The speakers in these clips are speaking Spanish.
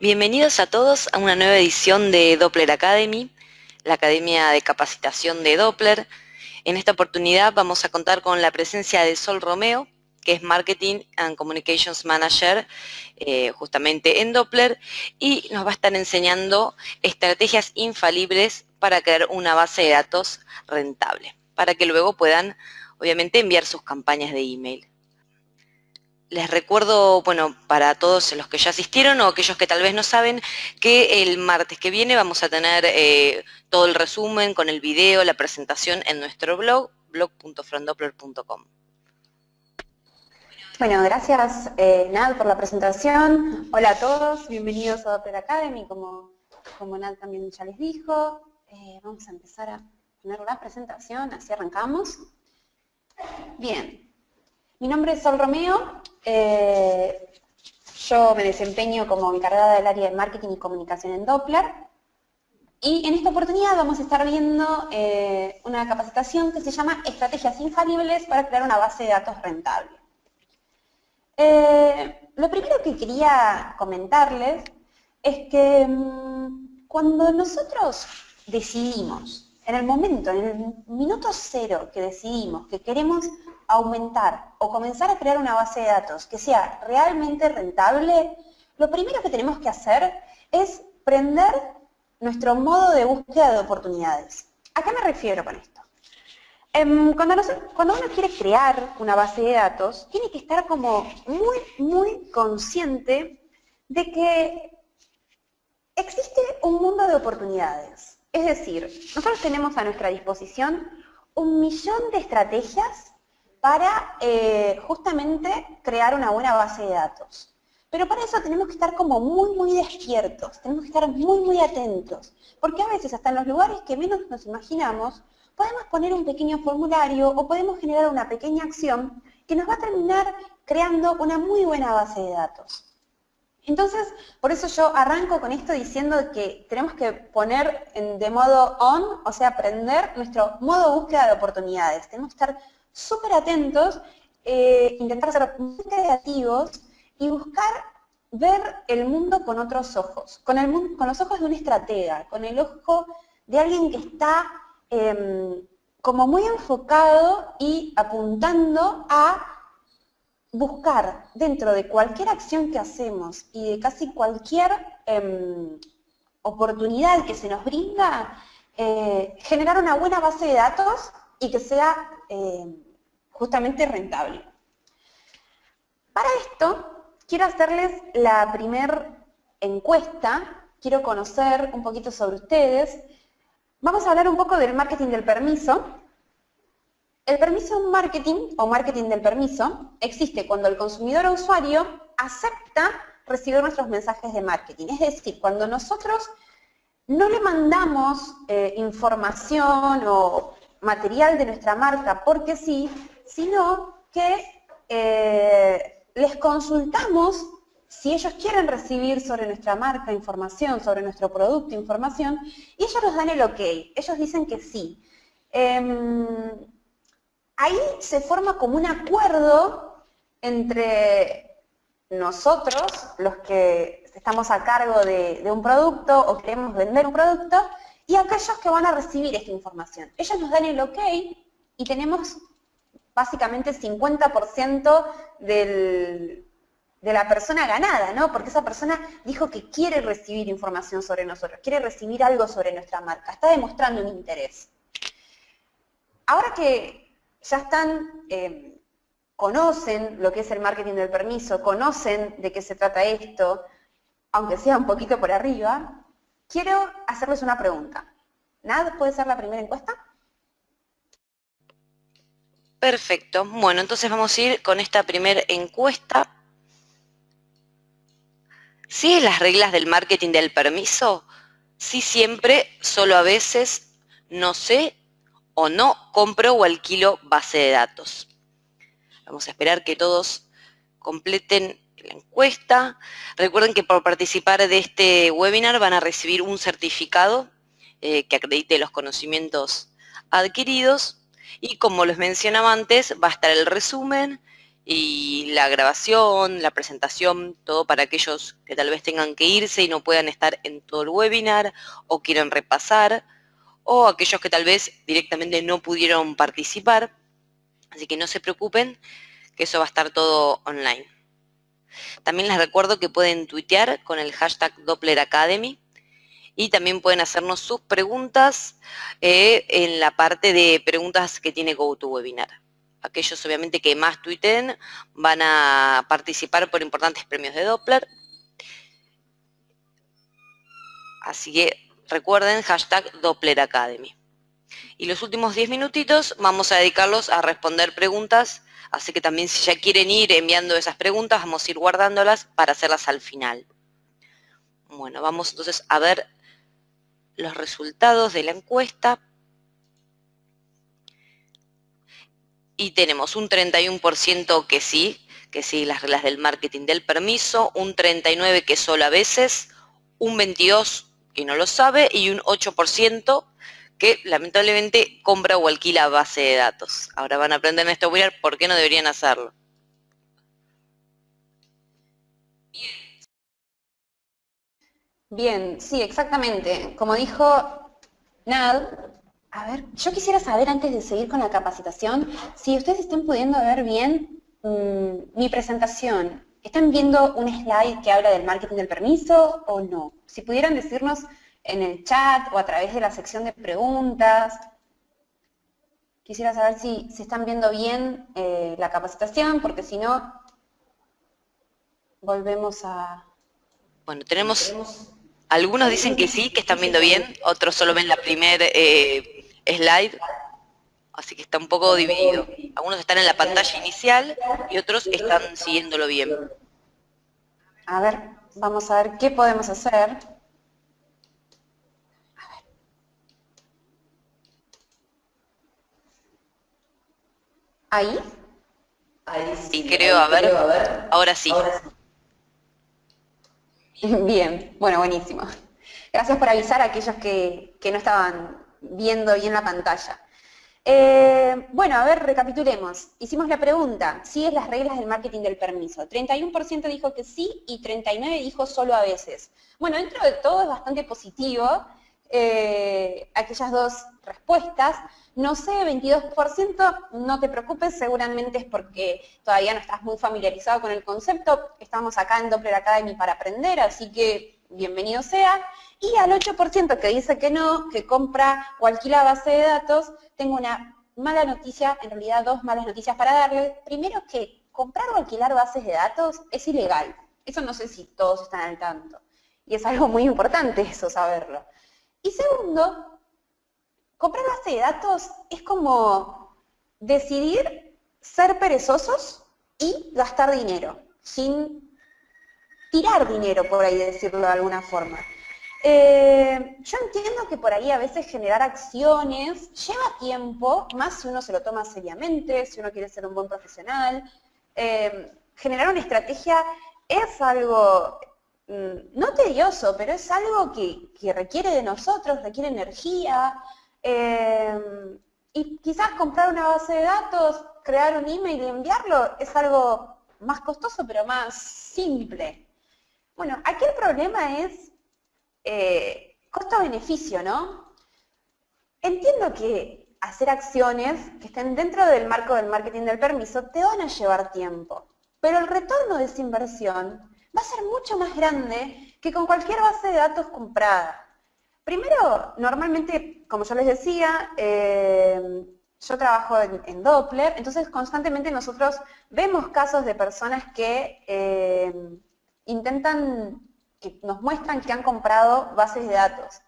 Bienvenidos a todos a una nueva edición de Doppler Academy, la Academia de Capacitación de Doppler. En esta oportunidad vamos a contar con la presencia de Sol Romeo, que es Marketing and Communications Manager eh, justamente en Doppler, y nos va a estar enseñando estrategias infalibles para crear una base de datos rentable, para que luego puedan, obviamente, enviar sus campañas de email. Les recuerdo, bueno, para todos los que ya asistieron o aquellos que tal vez no saben, que el martes que viene vamos a tener eh, todo el resumen con el video, la presentación en nuestro blog, blog.frondoppler.com. Bueno, gracias eh, Nad por la presentación. Hola a todos, bienvenidos a Doppler Academy, como, como Nad también ya les dijo. Eh, vamos a empezar a poner la presentación, así arrancamos. Bien, mi nombre es Sol Romeo, eh, yo me desempeño como encargada del área de marketing y comunicación en Doppler. Y en esta oportunidad vamos a estar viendo eh, una capacitación que se llama Estrategias infalibles para crear una base de datos rentable. Eh, lo primero que quería comentarles es que mm, cuando nosotros decidimos, en el momento, en el minuto cero que decidimos que queremos aumentar o comenzar a crear una base de datos que sea realmente rentable, lo primero que tenemos que hacer es prender nuestro modo de búsqueda de oportunidades. ¿A qué me refiero con esto? Em, cuando, cuando, uno quiere crear una base de datos, tiene que estar como muy, muy consciente de que existe un mundo de oportunidades. Es decir, nosotros tenemos a nuestra disposición un millón de estrategias para eh, justamente crear una buena base de datos. Pero para eso tenemos que estar como muy, muy despiertos, tenemos que estar muy, muy atentos, porque a veces hasta en los lugares que menos nos imaginamos, podemos poner un pequeño formulario o podemos generar una pequeña acción que nos va a terminar creando una muy buena base de datos. Entonces, por eso yo arranco con esto diciendo que tenemos que poner de modo on, o sea, aprender nuestro modo búsqueda de oportunidades. Tenemos que estar súper atentos, eh, intentar ser muy creativos y buscar ver el mundo con otros ojos, con, el, con los ojos de un estratega, con el ojo de alguien que está em, como muy enfocado y apuntando a buscar dentro de cualquier acción que hacemos y de casi cualquier em, oportunidad que se nos brinda, eh, generar una buena base de datos y que sea em, justamente rentable. Para esto, quiero hacerles la primer encuesta, quiero conocer un poquito sobre ustedes. Vamos a hablar un poco del marketing del permiso. El permiso marketing o marketing del permiso existe cuando el consumidor o usuario acepta recibir nuestros mensajes de marketing. Es decir, cuando nosotros no le mandamos eh, información o material de nuestra marca porque sí, sino que eh, les consultamos si ellos quieren recibir sobre nuestra marca información, sobre nuestro producto información, y ellos nos dan el ok, ellos dicen que sí. Em, ahí se forma como un acuerdo entre nosotros, los que estamos a cargo de, de un producto o queremos vender un producto, y aquellos que van a recibir esta información. Ellos nos dan el ok y tenemos básicamente 50% de la persona ganada, ¿no? Porque esa persona dijo que quiere recibir información sobre nosotros, quiere recibir algo sobre nuestra marca, está demostrando un interés. Ahora que ya están, eh, conocen lo que es el marketing del permiso, conocen de qué se trata esto, aunque sea un poquito por arriba, quiero hacerles una pregunta. ¿Nada puede ser la primera encuesta? Perfecto. Bueno, entonces vamos a ir con esta primera encuesta. ¿Sí las reglas del marketing del permiso? Sí siempre, solo a veces, no sé o no compro o alquilo base de datos. Vamos a esperar que todos completen la encuesta. Recuerden que por participar de este webinar van a recibir un certificado eh, que acredite los conocimientos adquiridos y como les mencionaba antes, va a estar el resumen y la grabación, la presentación, todo para aquellos que tal vez tengan que irse y no puedan estar en todo el webinar o quieran repasar, o aquellos que tal vez directamente no pudieron participar. Así que no se preocupen, que eso va a estar todo online. También les recuerdo que pueden tuitear con el hashtag Doppler Academy y también pueden hacernos sus preguntas eh, en la parte de preguntas que tiene GoToWebinar. Aquellos obviamente que más tuiten van a participar por importantes premios de Doppler. Así que recuerden hashtag Doppler Academy. Y los últimos 10 minutitos vamos a dedicarlos a responder preguntas, así que también si ya quieren ir enviando esas preguntas, vamos a ir guardándolas para hacerlas al final. Bueno, vamos entonces a ver los resultados de la encuesta. Y tenemos un 31% que sí, que sí, las reglas del marketing del permiso, un 39% que solo a veces, un 22% que no lo sabe y un 8% que lamentablemente compra o alquila base de datos. Ahora van a aprender en este webinar por qué no deberían hacerlo. Bien, sí, exactamente. Como dijo Nad, a ver, yo quisiera saber antes de seguir con la capacitación, si ustedes están pudiendo ver bien mm, mi presentación. ¿Están viendo un slide que habla del marketing del permiso o no? Si pudieran decirnos en el chat o a través de la sección de preguntas. Quisiera saber si se están viendo bien eh, la capacitación, porque si no, volvemos a... Bueno, tenemos algunos dicen que sí, que están viendo bien, otros solo ven la primera eh, slide, así que está un poco dividido. Algunos están en la pantalla inicial y otros están siguiéndolo bien. A ver, vamos a ver qué podemos hacer. ¿Ahí? Ahí sí, creo, a ver, ahora sí. Bien, bueno, buenísimo. Gracias por avisar a aquellos que, no estaban viendo bien la pantalla. Eh, bueno, a ver, recapitulemos. Hicimos la pregunta, ¿sí es las reglas del marketing del permiso? 31% dijo que sí y 39% dijo solo a veces. Bueno, dentro de todo es bastante positivo eh, aquellas dos respuestas. No sé, 22%, no te preocupes, seguramente es porque todavía no estás muy familiarizado con el concepto. Estamos acá en Doppler Academy para aprender, así que bienvenido sea. Y al 8% que dice que no, que compra o alquila base de datos, tengo una mala noticia, en realidad dos malas noticias para darle. Primero que comprar o alquilar bases de datos es ilegal. Eso no sé si todos están al tanto. Y es algo muy importante eso, saberlo. Y segundo, comprar base de datos es como decidir ser perezosos y gastar dinero, sin tirar dinero, por ahí decirlo de alguna forma. Eh, yo entiendo que por ahí a veces generar acciones lleva tiempo, más si uno se lo toma seriamente, si uno quiere ser un buen profesional. Eh, generar una estrategia es algo no tedioso, pero es algo que, requiere de nosotros, requiere energía, Em, y quizás comprar una base de datos, crear un email y enviarlo es algo más costoso, pero más simple. Bueno, aquí el problema es eh, costo-beneficio, ¿no? Entiendo que hacer acciones que estén dentro del marco del marketing del permiso te van a llevar tiempo, pero el retorno de esa inversión va a ser mucho más grande que con cualquier base de datos comprada. Primero, normalmente, como yo les decía, eh, yo trabajo en, Doppler, entonces constantemente nosotros vemos casos de personas que eh, intentan, que nos muestran que han comprado bases de datos.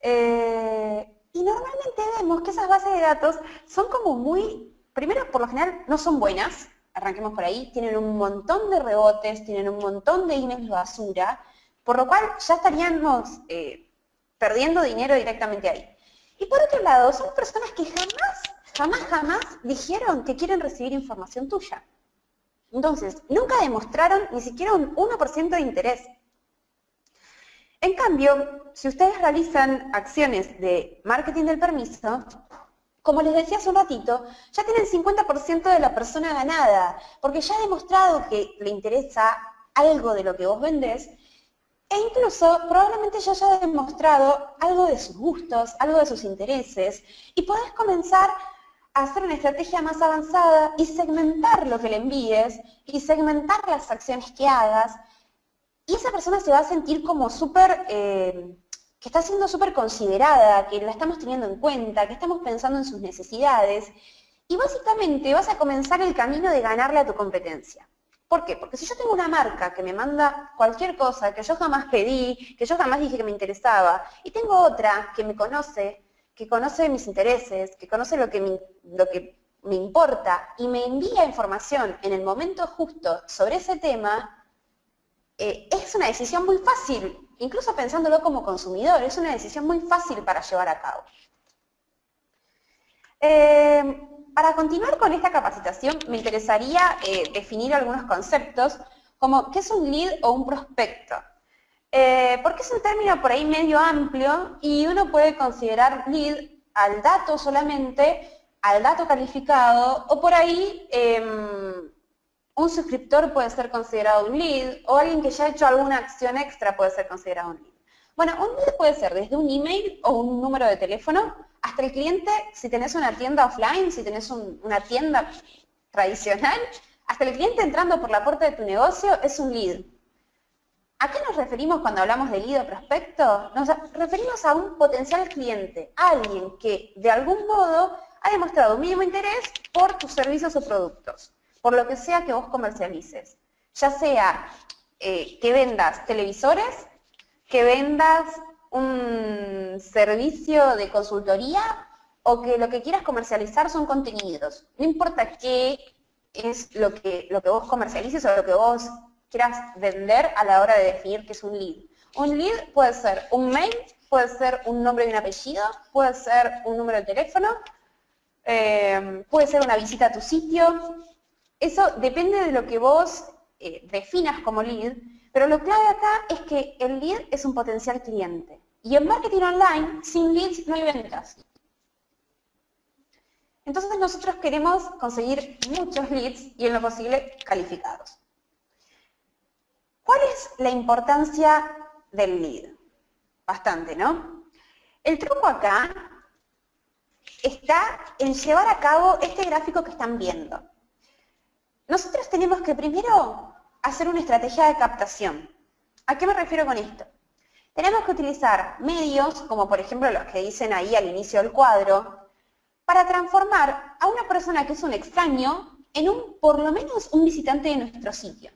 Eh, y normalmente vemos que esas bases de datos son como muy, primero por lo general no son buenas, arranquemos por ahí, tienen un montón de rebotes, tienen un montón de emails basura, por lo cual ya estaríamos perdiendo dinero directamente ahí. Y por otro lado, son personas que jamás, jamás, jamás dijeron que quieren recibir información tuya. Entonces, nunca demostraron ni siquiera un 1% de interés. En cambio, si ustedes realizan acciones de marketing del permiso, como les decía hace un ratito, ya tienen 50% de la persona ganada, porque ya ha demostrado que le interesa algo de lo que vos vendés, e incluso probablemente ya haya demostrado algo de sus gustos, algo de sus intereses, y podés comenzar a hacer una estrategia más avanzada y segmentar lo que le envíes, y segmentar las acciones que hagas, y esa persona se va a sentir como súper... Eh, que está siendo súper considerada, que la estamos teniendo en cuenta, que estamos pensando en sus necesidades, y básicamente vas a comenzar el camino de ganarle a tu competencia. ¿Por qué? Porque si yo tengo una marca que me manda cualquier cosa que yo jamás pedí, que yo jamás dije que me interesaba, y tengo otra que me conoce, que conoce mis intereses, que conoce lo que me, lo que me importa y me envía información en el momento justo sobre ese tema, eh, es una decisión muy fácil incluso pensándolo como consumidor, es una decisión muy fácil para llevar a cabo. Eh, para continuar con esta capacitación, me interesaría eh, definir algunos conceptos como qué es un lead o un prospecto. Eh, porque es un término por ahí medio amplio y uno puede considerar lead al dato solamente, al dato calificado, o por ahí em, un suscriptor puede ser considerado un lead o alguien que ya ha hecho alguna acción extra puede ser considerado un lead. Bueno, un lead puede ser desde un email o un número de teléfono hasta el cliente, si tenés una tienda offline, si tenés una tienda tradicional, hasta el cliente entrando por la puerta de tu negocio es un lead. ¿A qué nos referimos cuando hablamos de lead o prospecto? Nos referimos a un potencial cliente, alguien que de algún modo ha demostrado un mínimo interés por tus servicios o productos por lo que sea que vos comercialices. Ya sea eh, que vendas televisores, que vendas un servicio de consultoría o que lo que quieras comercializar son contenidos. No importa qué es lo que, lo que vos comercialices o lo que vos quieras vender a la hora de definir qué es un lead. Un lead puede ser un mail, puede ser un nombre y un apellido, puede ser un número de teléfono, eh, puede ser una visita a tu sitio, eso depende de lo que vos eh, definas como lead, pero lo clave acá es que el lead es un potencial cliente. Y en marketing online, sin leads no hay ventas. Entonces nosotros queremos conseguir muchos leads y en lo posible calificados. ¿Cuál es la importancia del lead? Bastante, ¿no? El truco acá está en llevar a cabo este gráfico que están viendo. Nosotros tenemos que primero hacer una estrategia de captación. ¿A qué me refiero con esto? Tenemos que utilizar medios, como por ejemplo los que dicen ahí al inicio del cuadro, para transformar a una persona que es un extraño en un, por lo menos, un visitante de nuestro sitio.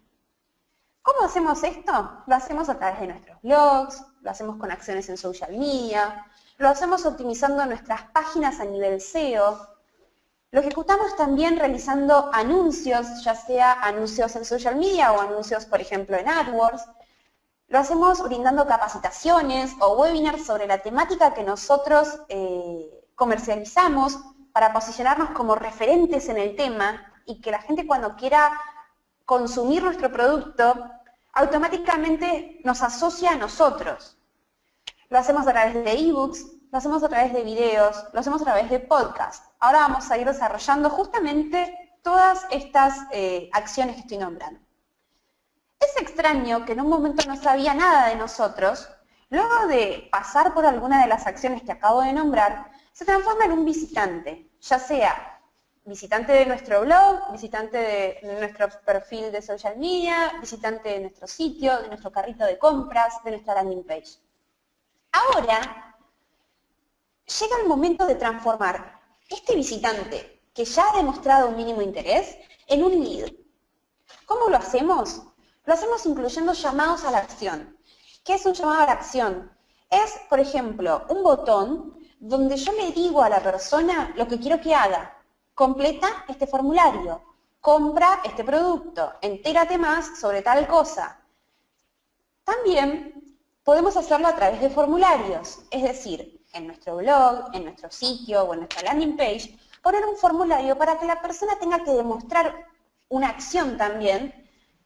¿Cómo hacemos esto? Lo hacemos a través de nuestros blogs, lo hacemos con acciones en social media, lo hacemos optimizando nuestras páginas a nivel SEO, lo ejecutamos también realizando anuncios, ya sea anuncios en social media o anuncios, por ejemplo, en AdWords. Lo hacemos brindando capacitaciones o webinars sobre la temática que nosotros eh, comercializamos para posicionarnos como referentes en el tema y que la gente cuando quiera consumir nuestro producto automáticamente nos asocia a nosotros. Lo hacemos a través de ebooks, lo hacemos a través de videos, lo hacemos a través de podcast. Ahora vamos a ir desarrollando justamente todas estas eh, acciones que estoy nombrando. Es extraño que en un momento no sabía nada de nosotros, luego de pasar por alguna de las acciones que acabo de nombrar, se transforma en un visitante, ya sea visitante de nuestro blog, visitante de nuestro perfil de social media, visitante de nuestro sitio, de nuestro carrito de compras, de nuestra landing page. Ahora llega el momento de transformar este visitante que ya ha demostrado un mínimo interés en un lead. ¿Cómo lo hacemos? Lo hacemos incluyendo llamados a la acción. ¿Qué es un llamado a la acción? Es, por ejemplo, un botón donde yo le digo a la persona lo que quiero que haga. Completa este formulario, compra este producto, entérate más sobre tal cosa. También podemos hacerlo a través de formularios, es decir, en nuestro blog, en nuestro sitio o en nuestra landing page, poner un formulario para que la persona tenga que demostrar una acción también,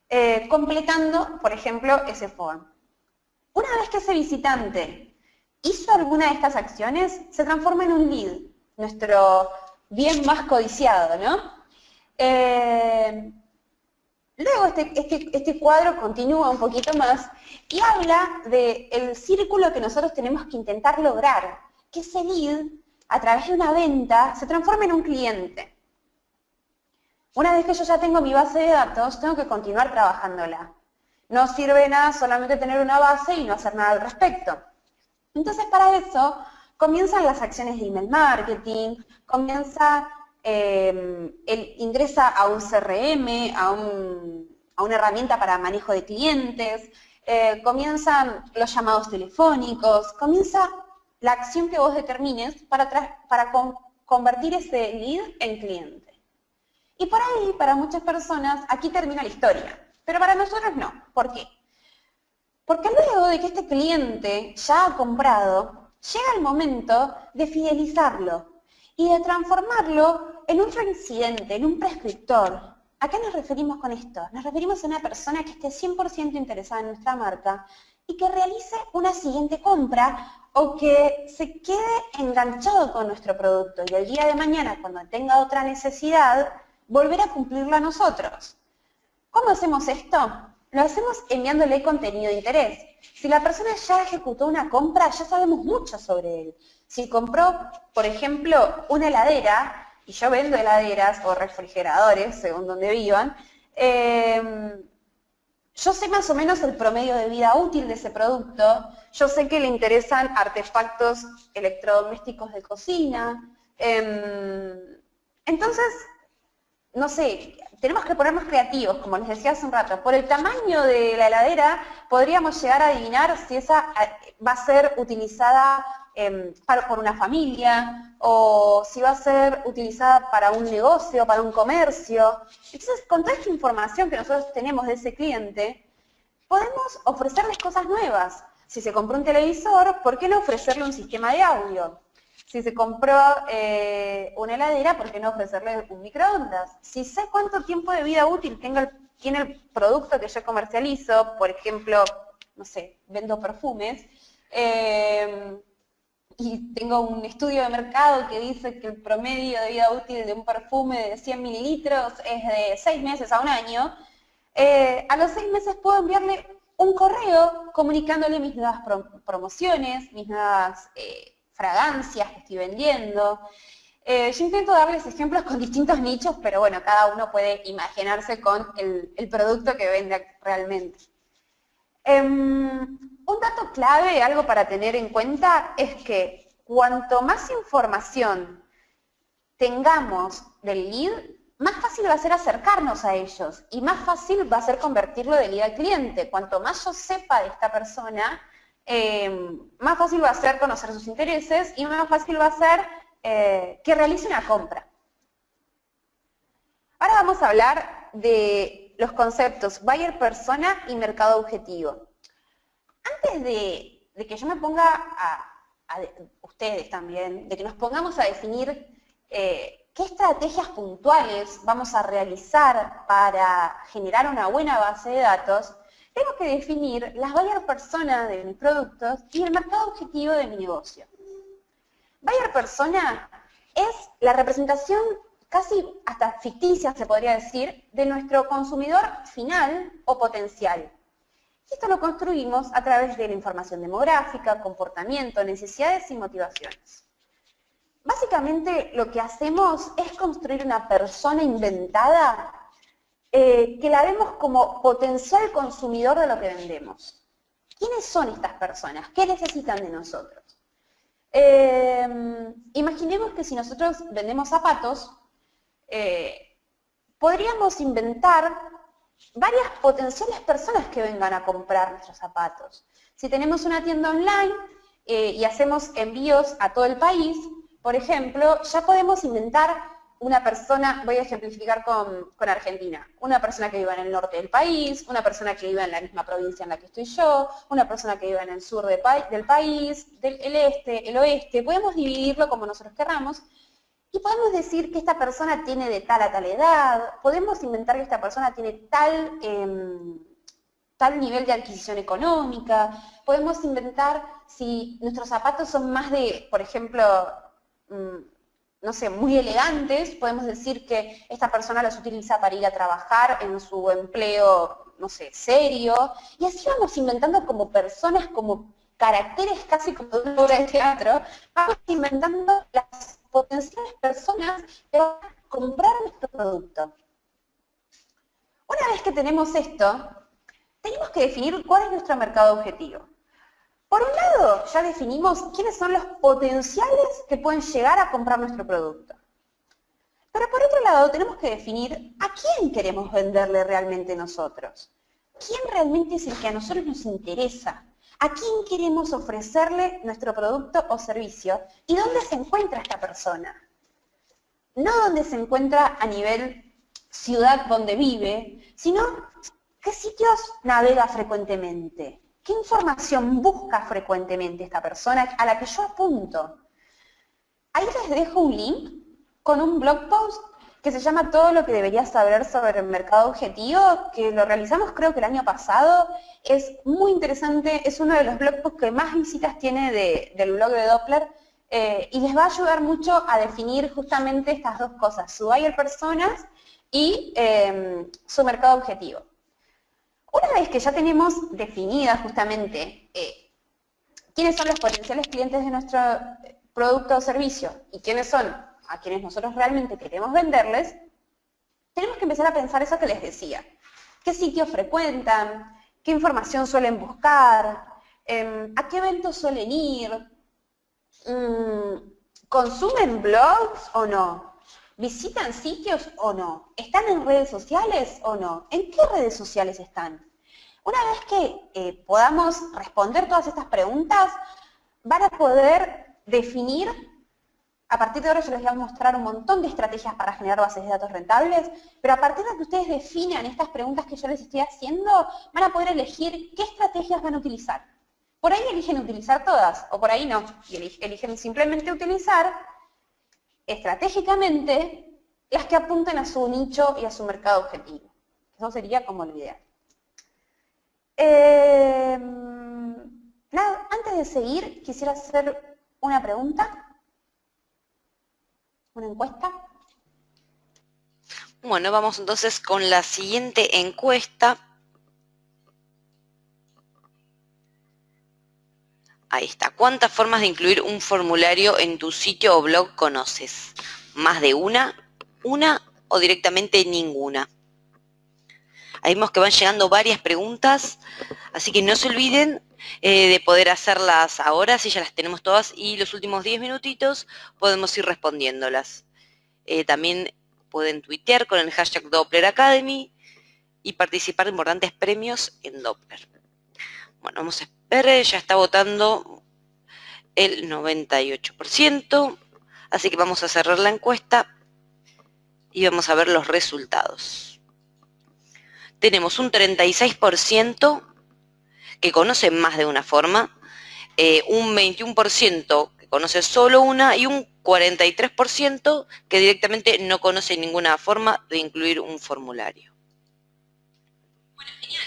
eh, completando, por ejemplo, ese form. Una vez que ese visitante hizo alguna de estas acciones, se transforma en un lead. nuestro bien más codiciado, ¿no? Eh, luego este, este, este, cuadro continúa un poquito más y habla del círculo que nosotros tenemos que intentar lograr, que ese lead, a través de una venta, se transforme en un cliente. Una vez que yo ya tengo mi base de datos, tengo que continuar trabajándola. No sirve nada solamente tener una base y no hacer nada al respecto. Entonces, para eso, comienzan las acciones de email marketing, comienza Em, él ingresa a un CRM, a, una herramienta para manejo de clientes, eh, comienzan los llamados telefónicos, comienza la acción que vos determines para, para convertir ese lead en cliente. Y por ahí, para muchas personas, aquí termina la historia, pero para nosotros no. ¿Por qué? Porque luego de que este cliente ya ha comprado, llega el momento de fidelizarlo, y de transformarlo en un reincidente, en un prescriptor. ¿A qué nos referimos con esto? Nos referimos a una persona que esté 100% interesada en nuestra marca y que realice una siguiente compra o que se quede enganchado con nuestro producto y el día de mañana, cuando tenga otra necesidad, volver a cumplirlo a nosotros. ¿Cómo hacemos esto? Lo hacemos enviándole contenido de interés. Si la persona ya ejecutó una compra, ya sabemos mucho sobre él. Si compró, por ejemplo, una heladera, y yo vendo heladeras o refrigeradores, según donde vivan, em, yo sé más o menos el promedio de vida útil de ese producto, yo sé que le interesan artefactos electrodomésticos de cocina, em, entonces, no sé, tenemos que ponernos creativos, como les decía hace un rato. Por el tamaño de la heladera podríamos llegar a adivinar si esa eh, va a ser utilizada Em, por una familia o si va a ser utilizada para un negocio, para un comercio. Entonces, con toda esta información que nosotros tenemos de ese cliente, podemos ofrecerles cosas nuevas. Si se compró un televisor, ¿por qué no ofrecerle un sistema de audio? Si se compró eh, una heladera, ¿por qué no ofrecerle un microondas? Si sé cuánto tiempo de vida útil tiene el producto que yo comercializo, por ejemplo, no sé, vendo perfumes, eh, y tengo un estudio de mercado que dice que el promedio de vida útil de un perfume de 100 mililitros es de 6 meses a un año, eh, a los 6 meses puedo enviarle un correo comunicándole mis nuevas promociones, mis nuevas fragancias que estoy vendiendo. Eh, yo intento darles ejemplos con distintos nichos, pero bueno, cada uno puede imaginarse con el, producto que vende realmente. Em, un dato clave, algo para tener en cuenta, es que cuanto más información tengamos del lead, más fácil va a ser acercarnos a ellos y más fácil va a ser convertirlo de lead al cliente. Cuanto más yo sepa de esta persona, em, más fácil va a ser conocer sus intereses y más fácil va a ser eh, que realice una compra. Ahora vamos a hablar de los conceptos buyer persona y mercado objetivo. Antes de, que yo me ponga a, ustedes también, de que nos pongamos a definir eh, qué estrategias puntuales vamos a realizar para generar una buena base de datos, tengo que definir las buyer persona de mis productos y el mercado objetivo de mi negocio. Buyer persona es la representación casi hasta ficticia, se podría decir, de nuestro consumidor final o potencial. Esto lo construimos a través de la información demográfica, comportamiento, necesidades y motivaciones. Básicamente lo que hacemos es construir una persona inventada eh, que la vemos como potencial consumidor de lo que vendemos. ¿Quiénes son estas personas? ¿Qué necesitan de nosotros? Eh, imaginemos que si nosotros vendemos zapatos, eh, podríamos inventar varias potenciales personas que vengan a comprar nuestros zapatos. Si tenemos una tienda online eh, y hacemos envíos a todo el país, por ejemplo, ya podemos inventar una persona, voy a ejemplificar con, Argentina, una persona que viva en el norte del país, una persona que viva en la misma provincia en la que estoy yo, una persona que viva en el sur del país, del este, el oeste, podemos dividirlo como nosotros querramos, y podemos decir que esta persona tiene de tal a tal edad, podemos inventar que esta persona tiene tal, em, tal nivel de adquisición económica, podemos inventar si nuestros zapatos son más de, por ejemplo, mm, no sé, muy elegantes, podemos decir que esta persona los utiliza para ir a trabajar en su empleo, no sé, serio, y así vamos inventando como personas, como caracteres casi como de una obra de teatro, vamos inventando las potenciales personas que van a comprar nuestro producto. Una vez que tenemos esto, tenemos que definir cuál es nuestro mercado objetivo. Por un lado, ya definimos quiénes son los potenciales que pueden llegar a comprar nuestro producto. Pero por otro lado, tenemos que definir a quién queremos venderle realmente nosotros. ¿Quién realmente es el que a nosotros nos interesa? ¿A quién queremos ofrecerle nuestro producto o servicio? ¿Y dónde se encuentra esta persona? No dónde se encuentra a nivel ciudad donde vive, sino qué sitios navega frecuentemente, qué información busca frecuentemente esta persona a la que yo apunto. Ahí les dejo un link con un blog post que se llama Todo lo que deberías saber sobre el mercado objetivo, que lo realizamos creo que el año pasado. Es muy interesante, es uno de los blog posts que más visitas tiene del blog de Doppler eh, y les va a ayudar mucho a definir justamente estas dos cosas, su buyer personas y em, su mercado objetivo. Una vez que ya tenemos definida justamente eh, quiénes son los potenciales clientes de nuestro producto o servicio y quiénes son a quienes nosotros realmente queremos venderles, tenemos que empezar a pensar eso que les decía. ¿Qué sitios frecuentan? ¿Qué información suelen buscar? Em, ¿A qué eventos suelen ir? Mm, ¿Consumen blogs o no? ¿Visitan sitios o no? ¿Están en redes sociales o no? ¿En qué redes sociales están? Una vez que eh, podamos responder todas estas preguntas, van a poder definir a partir de ahora yo les voy a mostrar un montón de estrategias para generar bases de datos rentables, pero a partir de que ustedes definan estas preguntas que yo les estoy haciendo, van a poder elegir qué estrategias van a utilizar. Por ahí eligen utilizar todas, o por ahí no, y eligen simplemente utilizar estratégicamente las que apunten a su nicho y a su mercado objetivo. Eso sería como lo ideal. Em, antes de seguir, quisiera hacer una pregunta una encuesta. Bueno, vamos entonces con la siguiente encuesta. Ahí está. ¿Cuántas formas de incluir un formulario en tu sitio o blog conoces? ¿Más de una? ¿Una o directamente ninguna? Ahí vemos que van llegando varias preguntas, así que no se olviden eh, de poder hacerlas ahora, si ya las tenemos todas, y los últimos 10 minutitos podemos ir respondiéndolas. Eh, también pueden tuitear con el hashtag Doppler Academy y participar de importantes premios en Doppler. Bueno, vamos a esperar, ya está votando el 98%, así que vamos a cerrar la encuesta y vamos a ver los resultados tenemos un 36% que conoce más de una forma, eh, un 21% que conoce solo una y un 43% que directamente no conoce ninguna forma de incluir un formulario. Bueno, genial.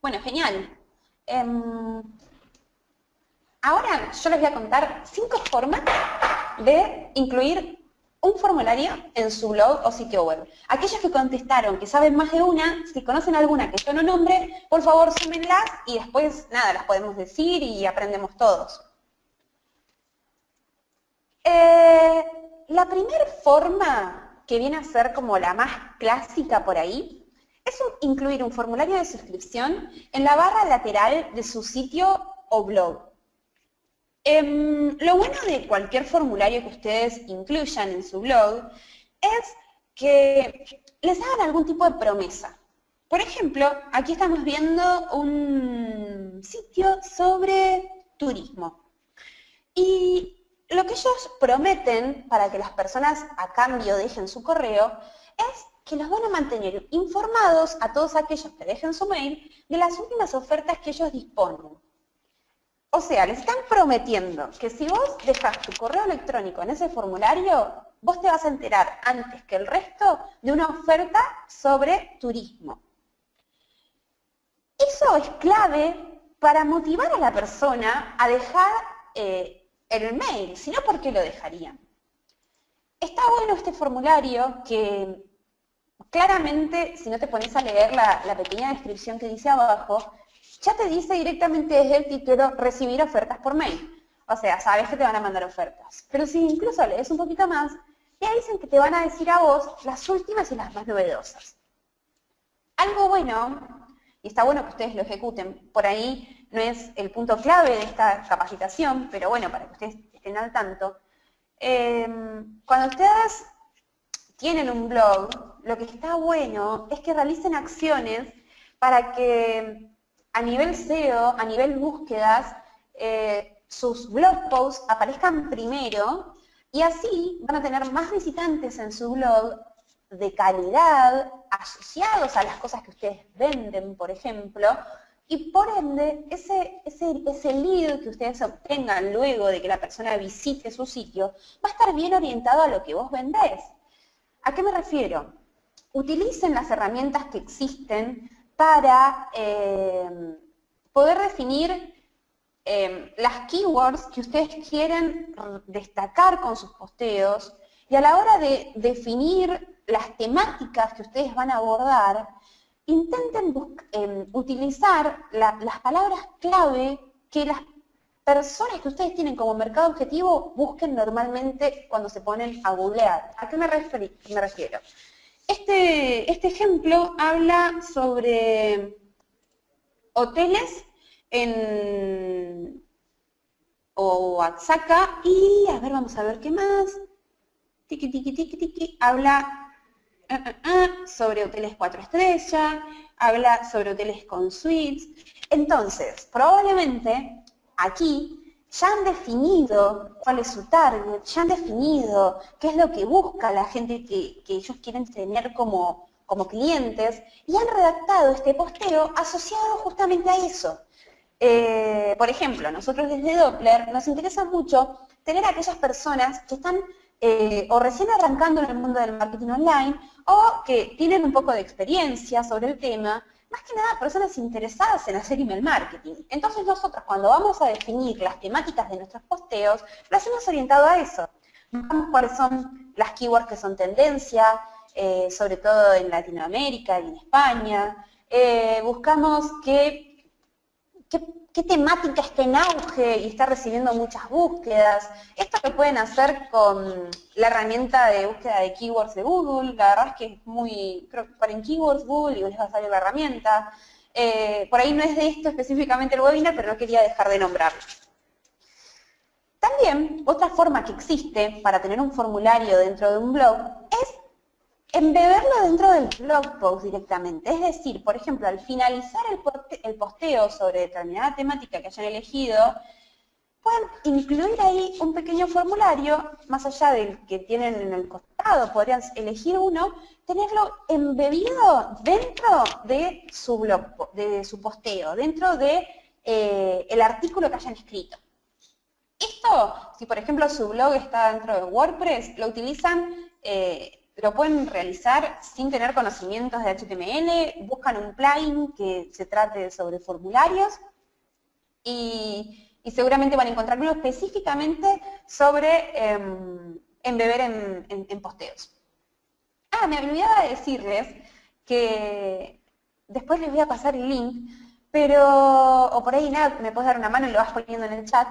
Bueno, genial. Em, ahora yo les voy a contar cinco formas de incluir un formulario en su blog o sitio web. Aquellos que contestaron, que saben más de una, si conocen alguna que yo no nombre, por favor súmenlas y después, nada, las podemos decir y aprendemos todos. Eh, la primera forma, que viene a ser como la más clásica por ahí, es incluir un formulario de suscripción en la barra lateral de su sitio o blog. Em, lo bueno de cualquier formulario que ustedes incluyan en su blog es que les hagan algún tipo de promesa. Por ejemplo, aquí estamos viendo un sitio sobre turismo. Y lo que ellos prometen para que las personas a cambio dejen su correo es que los van a mantener informados a todos aquellos que dejen su mail de las últimas ofertas que ellos disponen. O sea, les están prometiendo que si vos dejas tu correo electrónico en ese formulario, vos te vas a enterar antes que el resto de una oferta sobre turismo. Eso es clave para motivar a la persona a dejar eh, el mail, si no, ¿por qué lo dejarían? Está bueno este formulario que claramente, si no te pones a leer la, pequeña descripción que dice abajo, ya te dice directamente desde el título recibir ofertas por mail. O sea, sabes que te van a mandar ofertas. Pero si incluso lees un poquito más, ya dicen que te van a decir a vos las últimas y las más novedosas. Algo bueno, y está bueno que ustedes lo ejecuten, por ahí no es el punto clave de esta capacitación, pero bueno, para que ustedes estén al tanto. Em, cuando ustedes tienen un blog, lo que está bueno es que realicen acciones para que a nivel SEO, a nivel búsquedas, eh, sus blog posts aparezcan primero y así van a tener más visitantes en su blog de calidad, asociados a las cosas que ustedes venden, por ejemplo, y por ende, ese, ese, ese lead que ustedes obtengan luego de que la persona visite su sitio, va a estar bien orientado a lo que vos vendés. ¿A qué me refiero? Utilicen las herramientas que existen para eh, poder definir eh, las keywords que ustedes quieren destacar con sus posteos y a la hora de definir las temáticas que ustedes van a abordar, intenten em, utilizar las palabras clave que las personas que ustedes tienen como mercado objetivo busquen normalmente cuando se ponen a googlear. ¿A qué me, refiero? Este, este ejemplo habla sobre hoteles en Oaxaca y, a ver, vamos a ver qué más. Tiki, tiki, tiki, tiki. Habla uh, uh, uh, sobre hoteles cuatro estrellas, habla sobre hoteles con suites. Entonces, probablemente aquí ya han definido cuál es su target, ya han definido qué es lo que busca la gente que, ellos quieren tener como, clientes y han redactado este posteo asociado justamente a eso. Eh, por ejemplo, nosotros desde Doppler nos interesa mucho tener a aquellas personas que están eh, o recién arrancando en el mundo del marketing online o que tienen un poco de experiencia sobre el tema más que nada personas interesadas en hacer email marketing. Entonces nosotros cuando vamos a definir las temáticas de nuestros posteos, lo hacemos orientado a eso. Buscamos cuáles son las keywords que son tendencia, eh, sobre todo en Latinoamérica y en España. Eh, buscamos qué, qué qué temática está en auge y está recibiendo muchas búsquedas. Esto lo pueden hacer con la herramienta de búsqueda de keywords de Google. La verdad es que es muy, creo que ponen keywords Google y les va a salir la herramienta. Eh, por ahí no es de esto específicamente el webinar, pero no quería dejar de nombrarlo. También, otra forma que existe para tener un formulario dentro de un blog es embeberlo dentro del blog post directamente. Es decir, por ejemplo, al finalizar el, posteo sobre determinada temática que hayan elegido, pueden incluir ahí un pequeño formulario, más allá del que tienen en el costado, podrían elegir uno, tenerlo embebido dentro de su blog, de su posteo, dentro de eh, artículo que hayan escrito. Esto, si por ejemplo su blog está dentro de WordPress, lo utilizan eh, lo pueden realizar sin tener conocimientos de HTML, buscan un plugin que se trate sobre formularios y, seguramente van a encontrar uno específicamente sobre em, embeber en, posteos. Ah, me olvidaba de decirles que después les voy a pasar el link, pero, o por ahí nada, me puedes dar una mano y lo vas poniendo en el chat.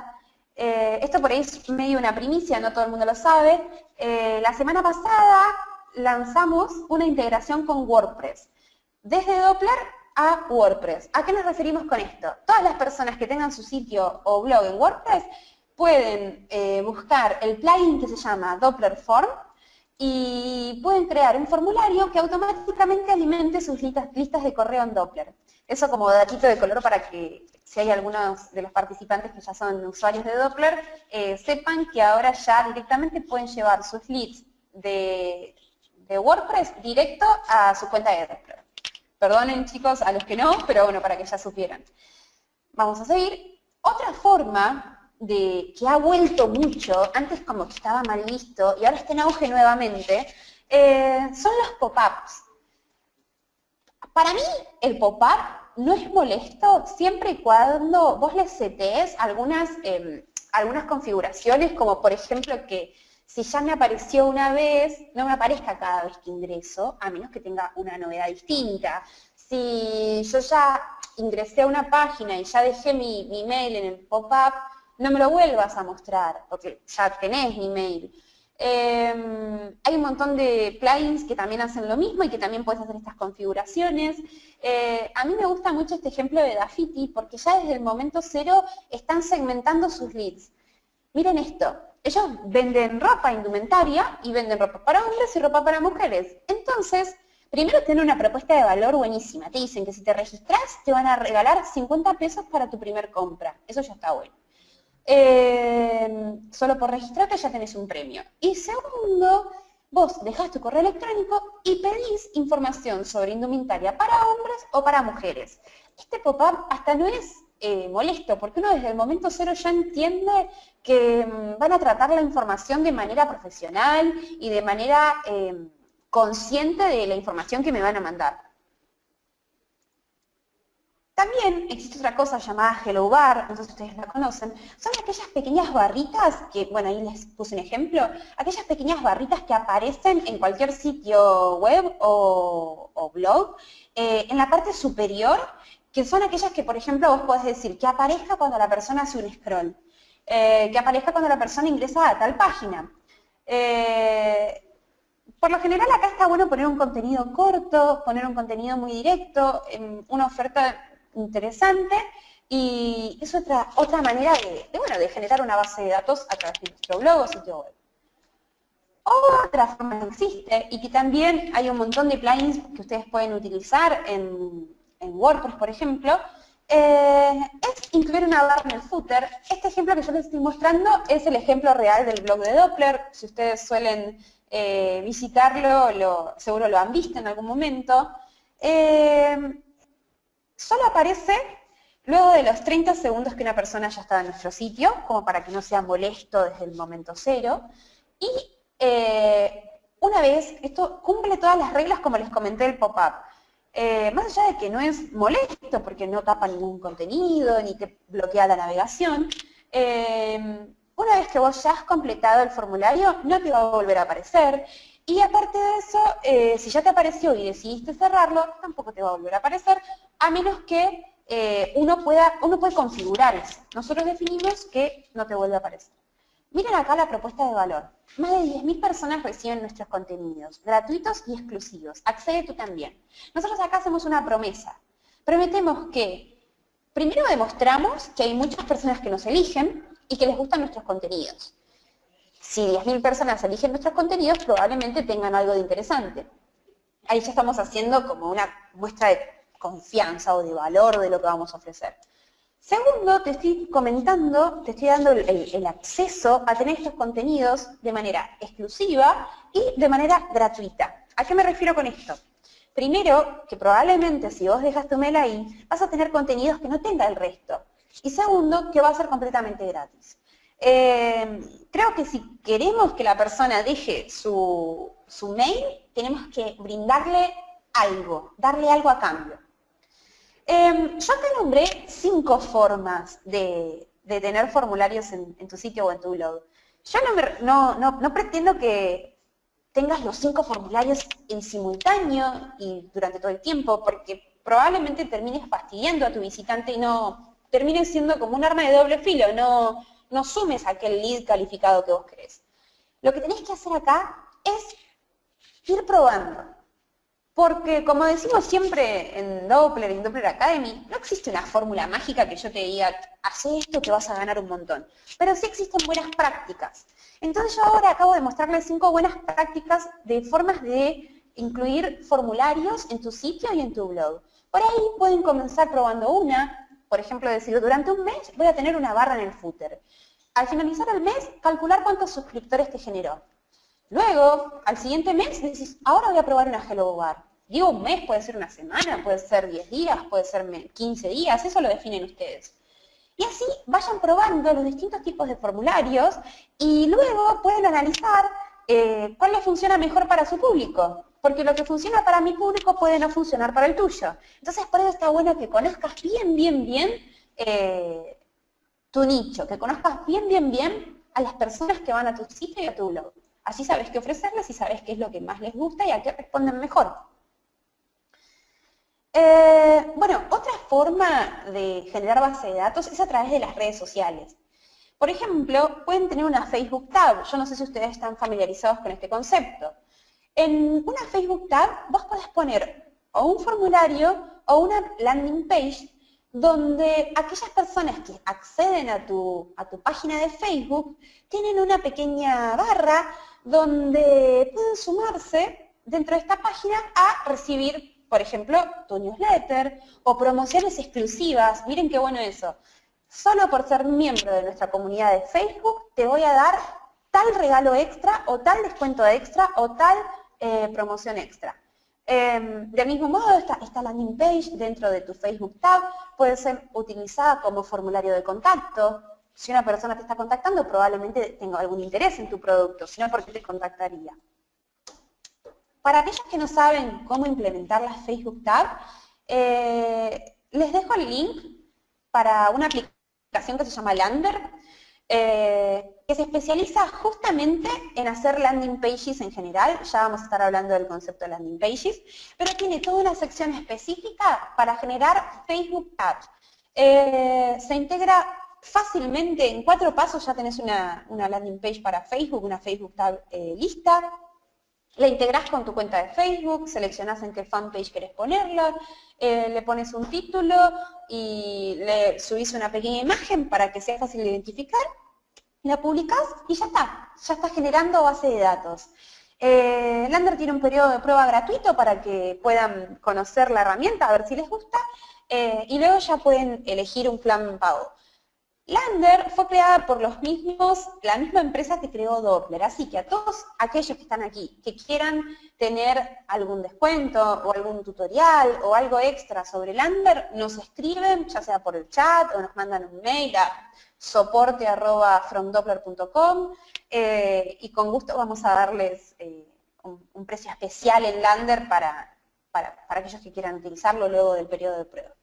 Eh, esto por ahí es medio una primicia, no todo el mundo lo sabe. Eh, la semana pasada lanzamos una integración con WordPress. Desde Doppler a WordPress. ¿A qué nos referimos con esto? Todas las personas que tengan su sitio o blog en WordPress pueden eh, buscar el plugin que se llama Doppler Form y pueden crear un formulario que automáticamente alimente sus listas, de correo en Doppler. Eso como datito de color para que si hay algunos de los participantes que ya son usuarios de Doppler, eh, sepan que ahora ya directamente pueden llevar sus leads de, de WordPress directo a su cuenta de Doppler. Perdonen chicos a los que no, pero bueno, para que ya supieran. Vamos a seguir. Otra forma de que ha vuelto mucho, antes como que estaba mal visto y ahora está en auge nuevamente, eh, son los pop-ups. Para mí el pop-up no es molesto siempre y cuando vos le setees algunas, em, algunas configuraciones, como por ejemplo que si ya me apareció una vez, no me aparezca cada vez que ingreso, a menos que tenga una novedad distinta. Si yo ya ingresé a una página y ya dejé mi, mi mail en el pop-up, no me lo vuelvas a mostrar, porque ya tenés mi mail. Em, hay un montón de plugins que también hacen lo mismo y que también puedes hacer estas configuraciones. Eh, a mí me gusta mucho este ejemplo de Dafiti porque ya desde el momento cero están segmentando sus leads. Miren esto, ellos venden ropa, indumentaria, y venden ropa para hombres y ropa para mujeres. Entonces, primero tienen una propuesta de valor buenísima. Te dicen que si te registras te van a regalar 50 pesos para tu primer compra. Eso ya está bueno. Eh, solo por registrarte ya tenés un premio. Y segundo, vos dejás tu correo electrónico y pedís información sobre indumentaria para hombres o para mujeres. Este pop-up hasta no es eh, molesto, porque uno desde el momento cero ya entiende que mm, van a tratar la información de manera profesional y de manera eh, consciente de la información que me van a mandar. También existe otra cosa llamada Hello Bar, no sé si ustedes la conocen, son aquellas pequeñas barritas, que, bueno, ahí les puse un ejemplo, aquellas pequeñas barritas que aparecen en cualquier sitio web o, blog, eh, en la parte superior, que son aquellas que, por ejemplo, vos podés decir que aparezca cuando la persona hace un scroll, eh, que aparezca cuando la persona ingresa a tal página. Eh, por lo general acá está bueno poner un contenido corto, poner un contenido muy directo, una oferta interesante y es otra, otra manera de, bueno, de generar una base de datos a través de nuestro blog o sitio web. Otra forma que existe y que también hay un montón de plugins que ustedes pueden utilizar en, WordPress, por ejemplo, eh, es incluir una barra en el footer. Este ejemplo que yo les estoy mostrando es el ejemplo real del blog de Doppler. Si ustedes suelen eh, visitarlo, lo, seguro lo han visto en algún momento. Eh, solo aparece luego de los 30 segundos que una persona ya está en nuestro sitio, como para que no sea molesto desde el momento cero. Y una vez, esto cumple todas las reglas como les comenté el pop-up. Eh, más allá de que no es molesto porque no tapa ningún contenido ni te bloquea la navegación, eh, una vez que vos ya has completado el formulario, no te va a volver a aparecer. Y aparte de eso, si ya te apareció y decidiste cerrarlo, tampoco te va a volver a aparecer, a menos que eh, uno, pueda, uno puede configurar eso. Nosotros definimos que no te vuelve a aparecer. Miren acá la propuesta de valor. Más de 10.000 personas reciben nuestros contenidos, gratuitos y exclusivos. Accede tú también. Nosotros acá hacemos una promesa. Prometemos que primero demostramos que hay muchas personas que nos eligen y que les gustan nuestros contenidos. Si 10.000 personas eligen nuestros contenidos, probablemente tengan algo de interesante. Ahí ya estamos haciendo como una muestra de confianza o de valor de lo que vamos a ofrecer. Segundo, te estoy comentando, te estoy dando el, acceso a tener estos contenidos de manera exclusiva y de manera gratuita. ¿A qué me refiero con esto? Primero, que probablemente si vos dejas tu mail ahí, vas a tener contenidos que no tenga el resto. Y segundo, que va a ser completamente gratis. Eh, creo que si queremos que la persona deje su, su mail, tenemos que brindarle algo, darle algo a cambio. Em, yo te nombré cinco formas de, tener formularios en, tu sitio o en tu blog. Yo no, pretendo que tengas los cinco formularios en simultáneo y durante todo el tiempo, porque probablemente termines fastidiando a tu visitante y no termines siendo como un arma de doble filo, no, no sumes aquel lead calificado que vos querés. Lo que tenés que hacer acá es ir probando. Porque, como decimos siempre en Doppler, en Doppler Academy, no existe una fórmula mágica que yo te diga, haz esto que vas a ganar un montón. Pero sí existen buenas prácticas. Entonces yo ahora acabo de mostrarles cinco buenas prácticas de formas de incluir formularios en tu sitio y en tu blog. Por ahí pueden comenzar probando una, por ejemplo, decir, durante un mes voy a tener una barra en el footer. Al finalizar el mes, calcular cuántos suscriptores te generó. Luego, al siguiente mes, decís, ahora voy a probar una Hello Bar. Digo un mes, puede ser una semana, puede ser 10 días, puede ser 15 días, eso lo definen ustedes. Y así vayan probando los distintos tipos de formularios y luego pueden analizar eh, cuál les funciona mejor para su público. Porque lo que funciona para mi público puede no funcionar para el tuyo. Entonces, por eso está bueno que conozcas bien, bien, bien eh, tu nicho, que conozcas bien, bien, bien a las personas que van a tu sitio y a tu blog. Así sabes qué ofrecerles y sabes qué es lo que más les gusta y a qué responden mejor. Eh, bueno, otra forma de generar base de datos es a través de las redes sociales. Por ejemplo, pueden tener una Facebook Tab. Yo no sé si ustedes están familiarizados con este concepto. En una Facebook Tab vos podés poner o un formulario o una landing page donde aquellas personas que acceden a tu, a tu página de Facebook tienen una pequeña barra donde pueden sumarse dentro de esta página a recibir, por ejemplo, tu newsletter o promociones exclusivas. Miren qué bueno eso. Solo por ser miembro de nuestra comunidad de Facebook te voy a dar tal regalo extra o tal descuento extra o tal eh, promoción extra. Em, del mismo modo, esta, landing page dentro de tu Facebook Tab puede ser utilizada como formulario de contacto. Si una persona te está contactando, probablemente tenga algún interés en tu producto, si no, ¿por qué te contactaría? Para aquellos que no saben cómo implementar la Facebook Tab, eh, les dejo el link para una aplicación que se llama Lander, eh, que se especializa justamente en hacer landing pages en general, ya vamos a estar hablando del concepto de landing pages, pero tiene toda una sección específica para generar Facebook Ads. Eh, se integra fácilmente, en cuatro pasos ya tenés una, landing page para Facebook, una Facebook Tab eh, lista, la integrás con tu cuenta de Facebook, seleccionás en qué fanpage querés ponerla, le pones un título y le subís una pequeña imagen para que sea fácil de identificar la publicás y ya está, ya está generando base de datos. Eh, Lander tiene un periodo de prueba gratuito para que puedan conocer la herramienta, a ver si les gusta, eh, y luego ya pueden elegir un plan pago. Lander fue creada por los mismos, la misma empresa que creó Doppler, así que a todos aquellos que están aquí, que quieran tener algún descuento o algún tutorial o algo extra sobre Lander, nos escriben, ya sea por el chat o nos mandan un mail a soporte arroba fromdoppler.com eh, y con gusto vamos a darles eh, un, precio especial en Lander para, para, aquellos que quieran utilizarlo luego del periodo de prueba.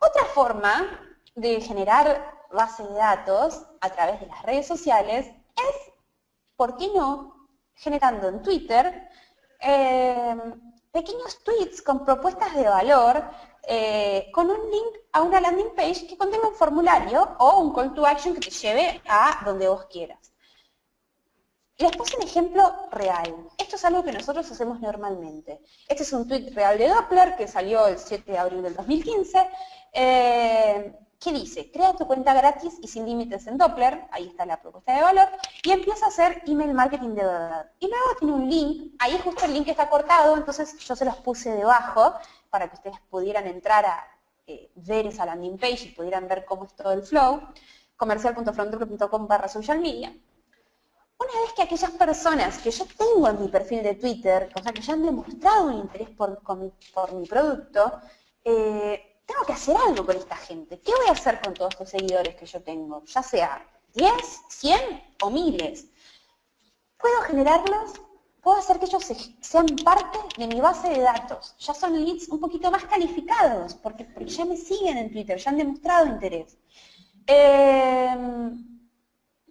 Otra forma de generar base de datos a través de las redes sociales es, ¿por qué no?, generando en Twitter eh, pequeños tweets con propuestas de valor eh, con un link a una landing page que contenga un formulario o un call to action que te lleve a donde vos quieras. Les puse un ejemplo real. Esto es algo que nosotros hacemos normalmente. Este es un tweet real de Doppler que salió el 7 de abril del 2015. Eh, ¿Qué dice? Crea tu cuenta gratis y sin límites en Doppler, ahí está la propuesta de valor, y empieza a hacer email marketing de verdad. Y luego tiene un link, ahí justo el link está cortado, entonces yo se los puse debajo para que ustedes pudieran entrar a eh, ver esa landing page y pudieran ver cómo es todo el flow, comercial.frontdoppler.com barra social media. Una vez que aquellas personas que yo tengo en mi perfil de Twitter, o sea que ya han demostrado un interés por, por mi producto, eh, tengo que hacer algo con esta gente. ¿Qué voy a hacer con todos estos seguidores que yo tengo? Ya sea 10, 100 o miles. Puedo generarlos, puedo hacer que ellos sean parte de mi base de datos. Ya son leads un poquito más calificados, porque, ya me siguen en Twitter, ya han demostrado interés. Em,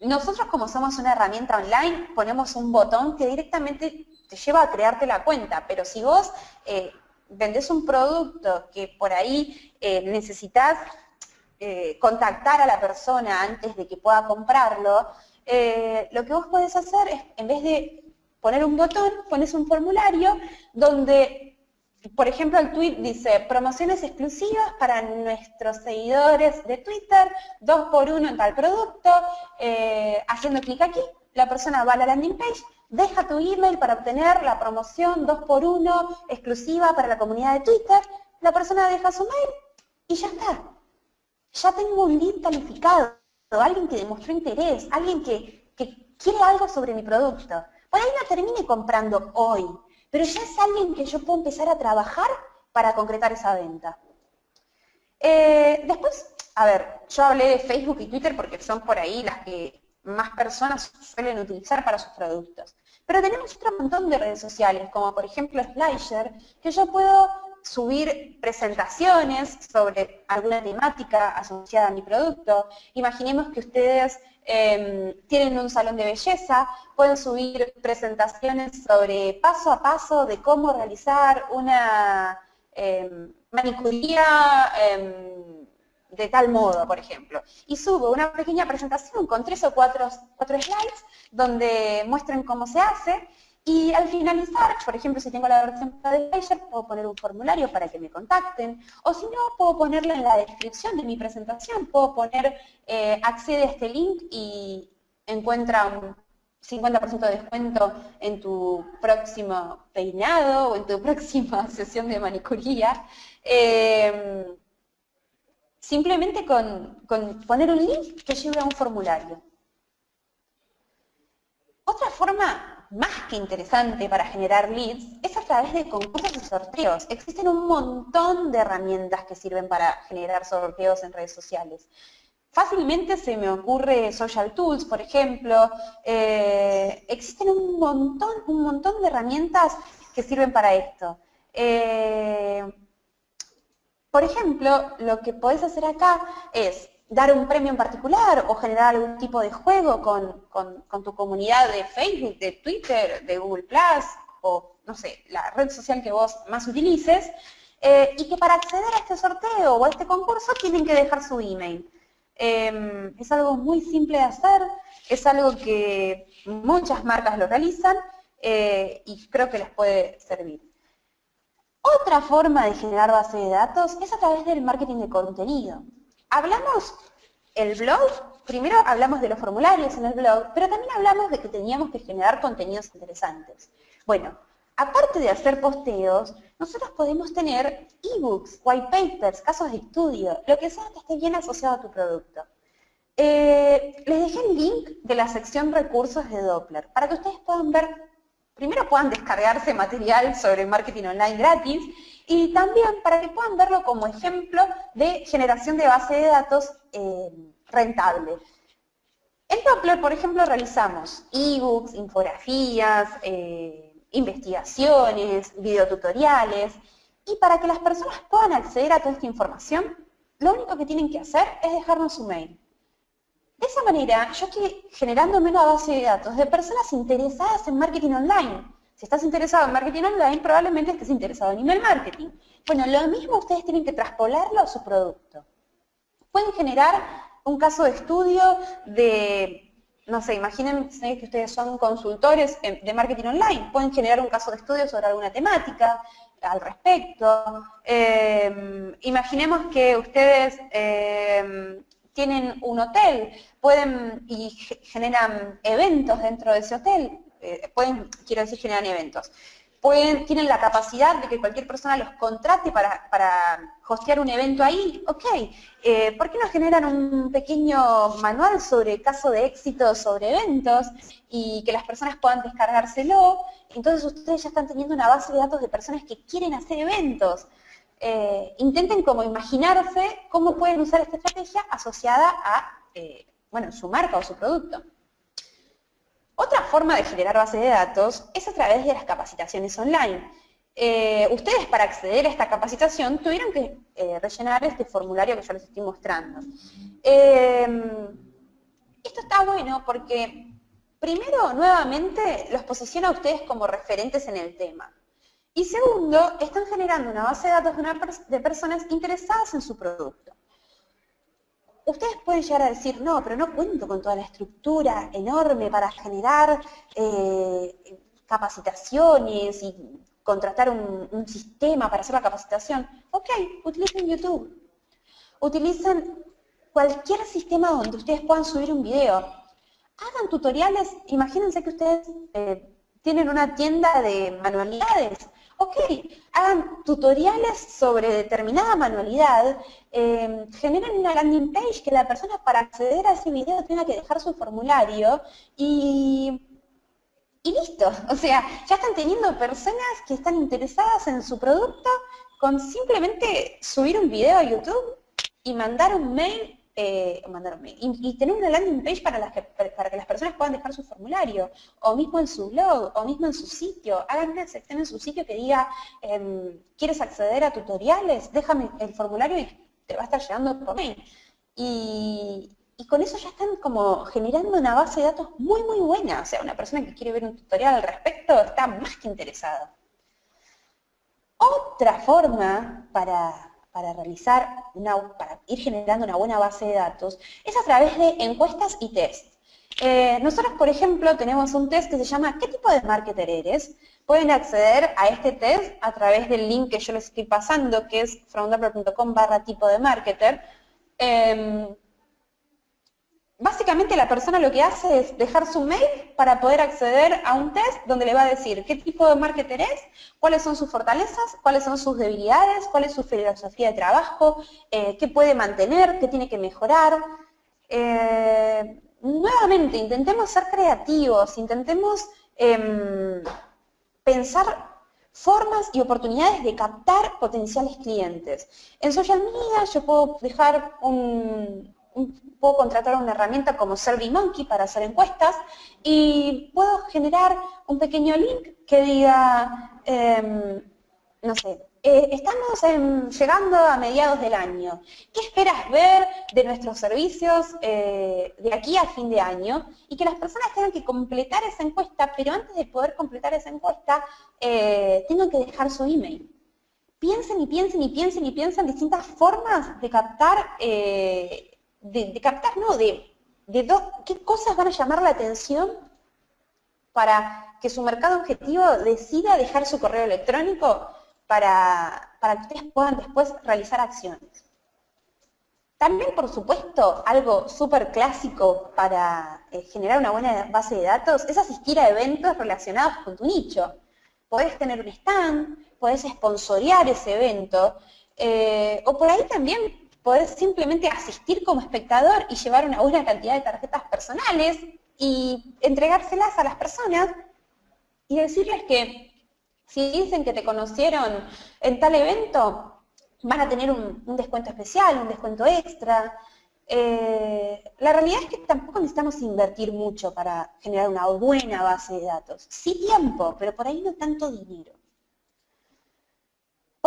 nosotros como somos una herramienta online, ponemos un botón que directamente te lleva a crearte la cuenta, pero si vos eh, vendés un producto que por ahí eh, necesitas eh, contactar a la persona antes de que pueda comprarlo, eh, lo que vos podés hacer es, en vez de poner un botón, pones un formulario donde, por ejemplo, el tweet dice promociones exclusivas para nuestros seguidores de Twitter, dos por uno en tal producto, haciendo clic aquí, la persona va a la landing page, deja tu email para obtener la promoción 2x1 exclusiva para la comunidad de Twitter, la persona deja su mail y ya está. Ya tengo un lead calificado, alguien que demostró interés, alguien que, quiere algo sobre mi producto. Por ahí no termine comprando hoy, pero ya es alguien que yo puedo empezar a trabajar para concretar esa venta. Eh, después, a ver, yo hablé de Facebook y Twitter porque son por ahí las que más personas suelen utilizar para sus productos. Pero tenemos otro montón de redes sociales, como por ejemplo Slicer, que yo puedo subir presentaciones sobre alguna temática asociada a mi producto. Imaginemos que ustedes em, tienen un salón de belleza, pueden subir presentaciones sobre paso a paso de cómo realizar una eh, manicuría de tal modo, por ejemplo. Y subo una pequeña presentación con tres o cuatro, cuatro slides donde muestren cómo se hace y al finalizar, por ejemplo, si tengo la versión de Fleischer, puedo poner un formulario para que me contacten, o si no, puedo ponerlo en la descripción de mi presentación, puedo poner, eh, accede a este link y encuentra un 50% de descuento en tu próximo peinado o en tu próxima sesión de manicuría. Eh, simplemente con, poner un link que lleve a un formulario. Otra forma más que interesante para generar leads es a través de concursos y sorteos. Existen un montón de herramientas que sirven para generar sorteos en redes sociales. Fácilmente se me ocurre Social Tools, por ejemplo. Eh, existen un montón, un montón de herramientas que sirven para esto. Eh, por ejemplo, lo que podés hacer acá es dar un premio en particular o generar algún tipo de juego con, tu comunidad de Facebook, de Twitter, de Google Plus o, no sé, la red social que vos más utilices, eh, y que para acceder a este sorteo o a este concurso tienen que dejar su email. Em, es algo muy simple de hacer, es algo que muchas marcas lo realizan eh, y creo que les puede servir. Otra forma de generar base de datos es a través del marketing de contenido. Hablamos el blog, primero hablamos de los formularios en el blog, pero también hablamos de que teníamos que generar contenidos interesantes. Bueno, aparte de hacer posteos, nosotros podemos tener ebooks, white papers, casos de estudio, lo que sea que esté bien asociado a tu producto. Eh, les dejé el link de la sección recursos de Doppler para que ustedes puedan ver, primero puedan descargarse material sobre marketing online gratis y también para que puedan verlo como ejemplo de generación de base de datos eh, rentable. En Doppler, por ejemplo, realizamos ebooks, infografías, eh, investigaciones, videotutoriales, y para que las personas puedan acceder a toda esta información, lo único que tienen que hacer es dejarnos su mail. De esa manera, yo estoy generando una base de datos de personas interesadas en marketing online, si estás interesado en marketing online, probablemente estés interesado en email marketing. Bueno, lo mismo ustedes tienen que traspolarlo a su producto. Pueden generar un caso de estudio de, no sé, imaginen que ustedes son consultores de marketing online. Pueden generar un caso de estudio sobre alguna temática al respecto. Em, imaginemos que ustedes em, tienen un hotel, pueden y generan eventos dentro de ese hotel eh, pueden, quiero decir, generan eventos. Pueden, tienen la capacidad de que cualquier persona los contrate para, para hostear un evento ahí, ok, eh, ¿por qué no generan un pequeño manual sobre caso de éxito sobre eventos y que las personas puedan descargárselo? Entonces ustedes ya están teniendo una base de datos de personas que quieren hacer eventos. Eh, intenten como imaginarse cómo pueden usar esta estrategia asociada a bueno, su marca o su producto. Otra forma de generar base de datos es a través de las capacitaciones online. Eh, ustedes para acceder a esta capacitación tuvieron que eh, rellenar este formulario que yo les estoy mostrando. Em, esto está bueno porque, primero, nuevamente, los posiciona a ustedes como referentes en el tema. Y segundo, están generando una base de datos de personas interesadas en su producto ustedes pueden llegar a decir, no, pero no cuento con toda la estructura enorme para generar eh, capacitaciones y contratar un, sistema para hacer la capacitación. Ok, utilicen YouTube. Utilicen cualquier sistema donde ustedes puedan subir un video. Hagan tutoriales, imagínense que ustedes eh, tienen una tienda de manualidades ok, hagan tutoriales sobre determinada manualidad, em, generen una landing page que la persona para acceder a ese video tenga que dejar su formulario y, y listo. O sea, ya están teniendo personas que están interesadas en su producto con simplemente subir un video a YouTube y mandar un mail eh, mandar. Y, tener una landing page para, que, para que las personas puedan dejar su formulario, o mismo en su blog, o mismo en su sitio. Hagan una sección en su sitio que diga, em, ¿quieres acceder a tutoriales? Déjame el formulario y te va a estar llegando por mail. Y, y con eso ya están como generando una base de datos muy, muy buena. O sea, una persona que quiere ver un tutorial al respecto está más que interesada. Otra forma para, realizar, una, para ir generando una buena base de datos es a través de encuestas y test. Eh, nosotros, por ejemplo, tenemos un test que se llama ¿Qué tipo de marketer eres? Pueden acceder a este test a través del link que yo les estoy pasando, que es fromdapper.com barra tipo de marketer. Em, básicamente la persona lo que hace es dejar su mail para poder acceder a un test donde le va a decir qué tipo de marketer es, cuáles son sus fortalezas, cuáles son sus debilidades, cuál es su filosofía de trabajo, eh, qué puede mantener, qué tiene que mejorar. Eh, nuevamente, intentemos ser creativos, intentemos em, pensar formas y oportunidades de captar potenciales clientes. En social media yo puedo dejar un, puedo contratar una herramienta como SurveyMonkey para hacer encuestas y puedo generar un pequeño link que diga, em, no sé, eh, estamos llegando a mediados del año. ¿Qué esperas ver de nuestros servicios eh, de aquí a fin de año? Y que las personas tengan que completar esa encuesta, pero antes de poder completar esa encuesta, eh, tengan que dejar su email piensen y piensen y piensen y piensen distintas formas de captar de, captar, no, de, de qué cosas van a llamar la atención para que su mercado objetivo decida dejar su correo electrónico para, para que ustedes puedan después realizar acciones. También, por supuesto, algo súper clásico para eh, generar una buena base de datos es asistir a eventos relacionados con tu nicho. Podés tener un stand, podés sponsorear ese evento, eh, o por ahí también podés simplemente asistir como espectador y llevar una buena cantidad de tarjetas personales y entregárselas a las personas y decirles que si dicen que te conocieron en tal evento, van a tener un, descuento especial, un descuento extra. Eh, la realidad es que tampoco necesitamos invertir mucho para generar una buena base de datos. Sí tiempo, pero por ahí no tanto dinero.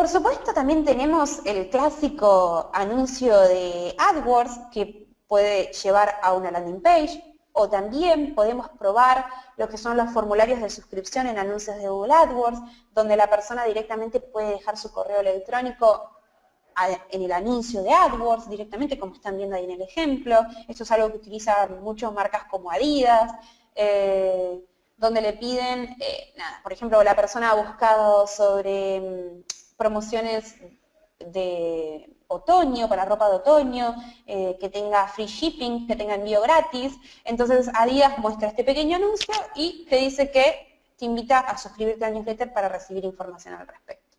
Por supuesto también tenemos el clásico anuncio de AdWords que puede llevar a una landing page o también podemos probar lo que son los formularios de suscripción en anuncios de Google AdWords, donde la persona directamente puede dejar su correo electrónico en el anuncio de AdWords directamente, como están viendo ahí en el ejemplo. Esto es algo que utilizan muchas marcas como Adidas, eh, donde le piden, eh, por ejemplo, la persona ha buscado sobre mm, promociones de otoño, para ropa de otoño, eh, que tenga free shipping, que tenga envío gratis. Entonces Adidas muestra este pequeño anuncio y te dice que te invita a suscribirte al newsletter para recibir información al respecto.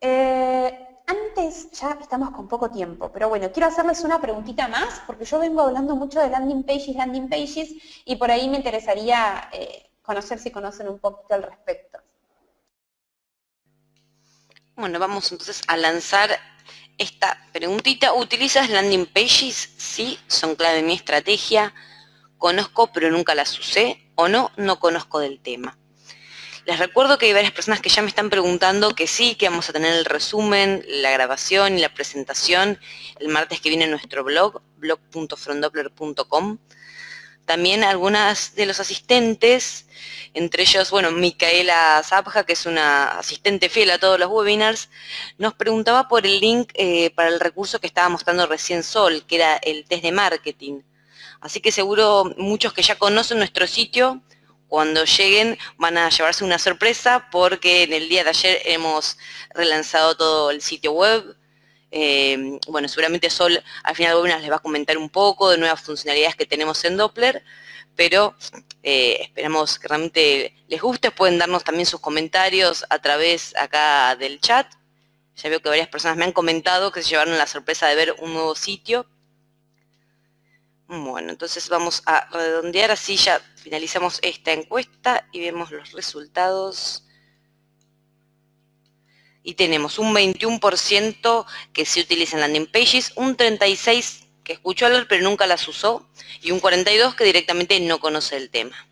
Eh, antes, ya estamos con poco tiempo, pero bueno, quiero hacerles una preguntita más, porque yo vengo hablando mucho de landing pages, landing pages, y por ahí me interesaría eh, conocer si conocen un poquito al respecto. Bueno, vamos entonces a lanzar esta preguntita. ¿Utilizas landing pages? Sí, son clave en mi estrategia. Conozco, pero nunca las usé. O no, no conozco del tema. Les recuerdo que hay varias personas que ya me están preguntando que sí, que vamos a tener el resumen, la grabación y la presentación el martes que viene en nuestro blog, blog.frondoppler.com. También algunas de los asistentes, entre ellos, bueno, Micaela Zapja, que es una asistente fiel a todos los webinars, nos preguntaba por el link eh, para el recurso que estaba mostrando recién Sol, que era el test de marketing. Así que seguro muchos que ya conocen nuestro sitio, cuando lleguen van a llevarse una sorpresa porque en el día de ayer hemos relanzado todo el sitio web, eh, bueno, seguramente Sol al final de les va a comentar un poco de nuevas funcionalidades que tenemos en Doppler, pero eh, esperamos que realmente les guste. Pueden darnos también sus comentarios a través acá del chat. Ya veo que varias personas me han comentado que se llevaron la sorpresa de ver un nuevo sitio. Bueno, entonces vamos a redondear, así ya finalizamos esta encuesta y vemos los resultados y tenemos un 21% que se utiliza en landing pages, un 36% que escuchó hablar pero nunca las usó y un 42% que directamente no conoce el tema.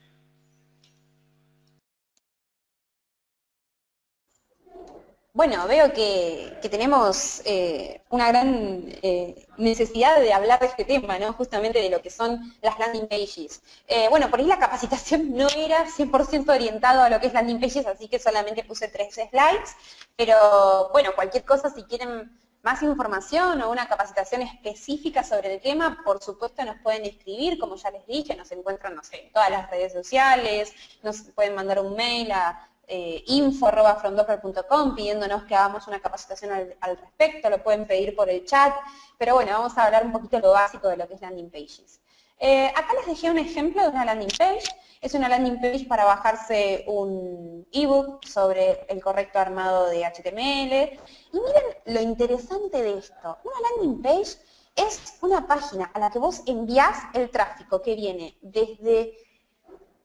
Bueno, veo que, tenemos eh, una gran eh, necesidad de hablar de este tema, ¿no? Justamente de lo que son las landing pages. Eh, bueno, por ahí la capacitación no era 100% orientado a lo que es landing pages, así que solamente puse tres slides, pero bueno, cualquier cosa, si quieren más información o una capacitación específica sobre el tema, por supuesto nos pueden escribir, como ya les dije, nos encuentran, no sé, en todas las redes sociales, nos pueden mandar un mail a eh, info.frondopper.com pidiéndonos que hagamos una capacitación al, respecto, lo pueden pedir por el chat, pero bueno, vamos a hablar un poquito lo básico de lo que es landing pages. Eh, acá les dejé un ejemplo de una landing page, es una landing page para bajarse un ebook sobre el correcto armado de HTML. Y miren lo interesante de esto, una landing page es una página a la que vos envías el tráfico que viene desde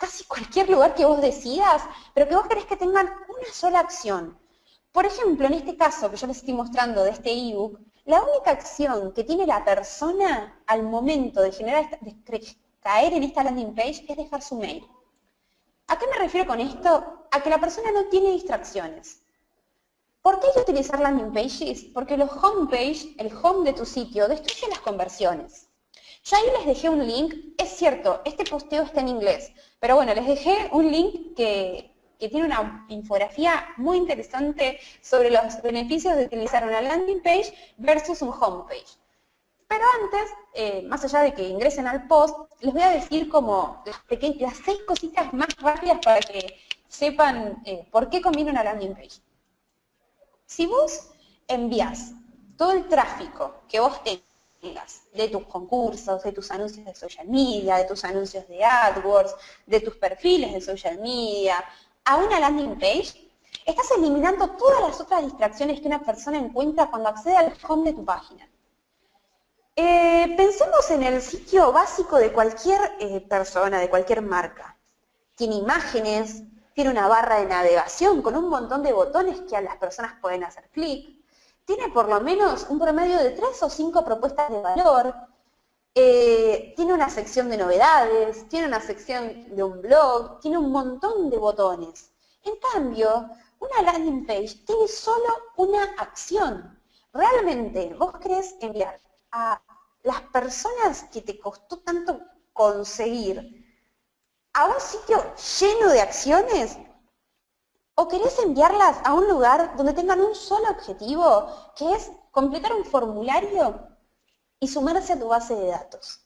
casi cualquier lugar que vos decidas, pero que vos querés que tengan una sola acción. Por ejemplo, en este caso que yo les estoy mostrando de este ebook, la única acción que tiene la persona al momento de, generar, de caer en esta landing page es dejar su mail. ¿A qué me refiero con esto? A que la persona no tiene distracciones. ¿Por qué hay que utilizar landing pages? Porque los homepage, el home de tu sitio, destruye las conversiones. Ya ahí les dejé un link, es cierto, este posteo está en inglés, pero bueno, les dejé un link que, tiene una infografía muy interesante sobre los beneficios de utilizar una landing page versus un homepage. Pero antes, eh, más allá de que ingresen al post, les voy a decir como las, seis cositas más rápidas para que sepan eh, por qué conviene una landing page. Si vos envías todo el tráfico que vos de tus concursos, de tus anuncios de social media, de tus anuncios de AdWords, de tus perfiles de social media, a una landing page, estás eliminando todas las otras distracciones que una persona encuentra cuando accede al home de tu página. Eh, pensemos en el sitio básico de cualquier eh, persona, de cualquier marca. Tiene imágenes, tiene una barra de navegación con un montón de botones que a las personas pueden hacer clic tiene por lo menos un promedio de tres o cinco propuestas de valor, eh, tiene una sección de novedades, tiene una sección de un blog, tiene un montón de botones. En cambio, una landing page tiene solo una acción. Realmente, vos querés enviar a las personas que te costó tanto conseguir a un sitio lleno de acciones, ¿O querés enviarlas a un lugar donde tengan un solo objetivo, que es completar un formulario y sumarse a tu base de datos?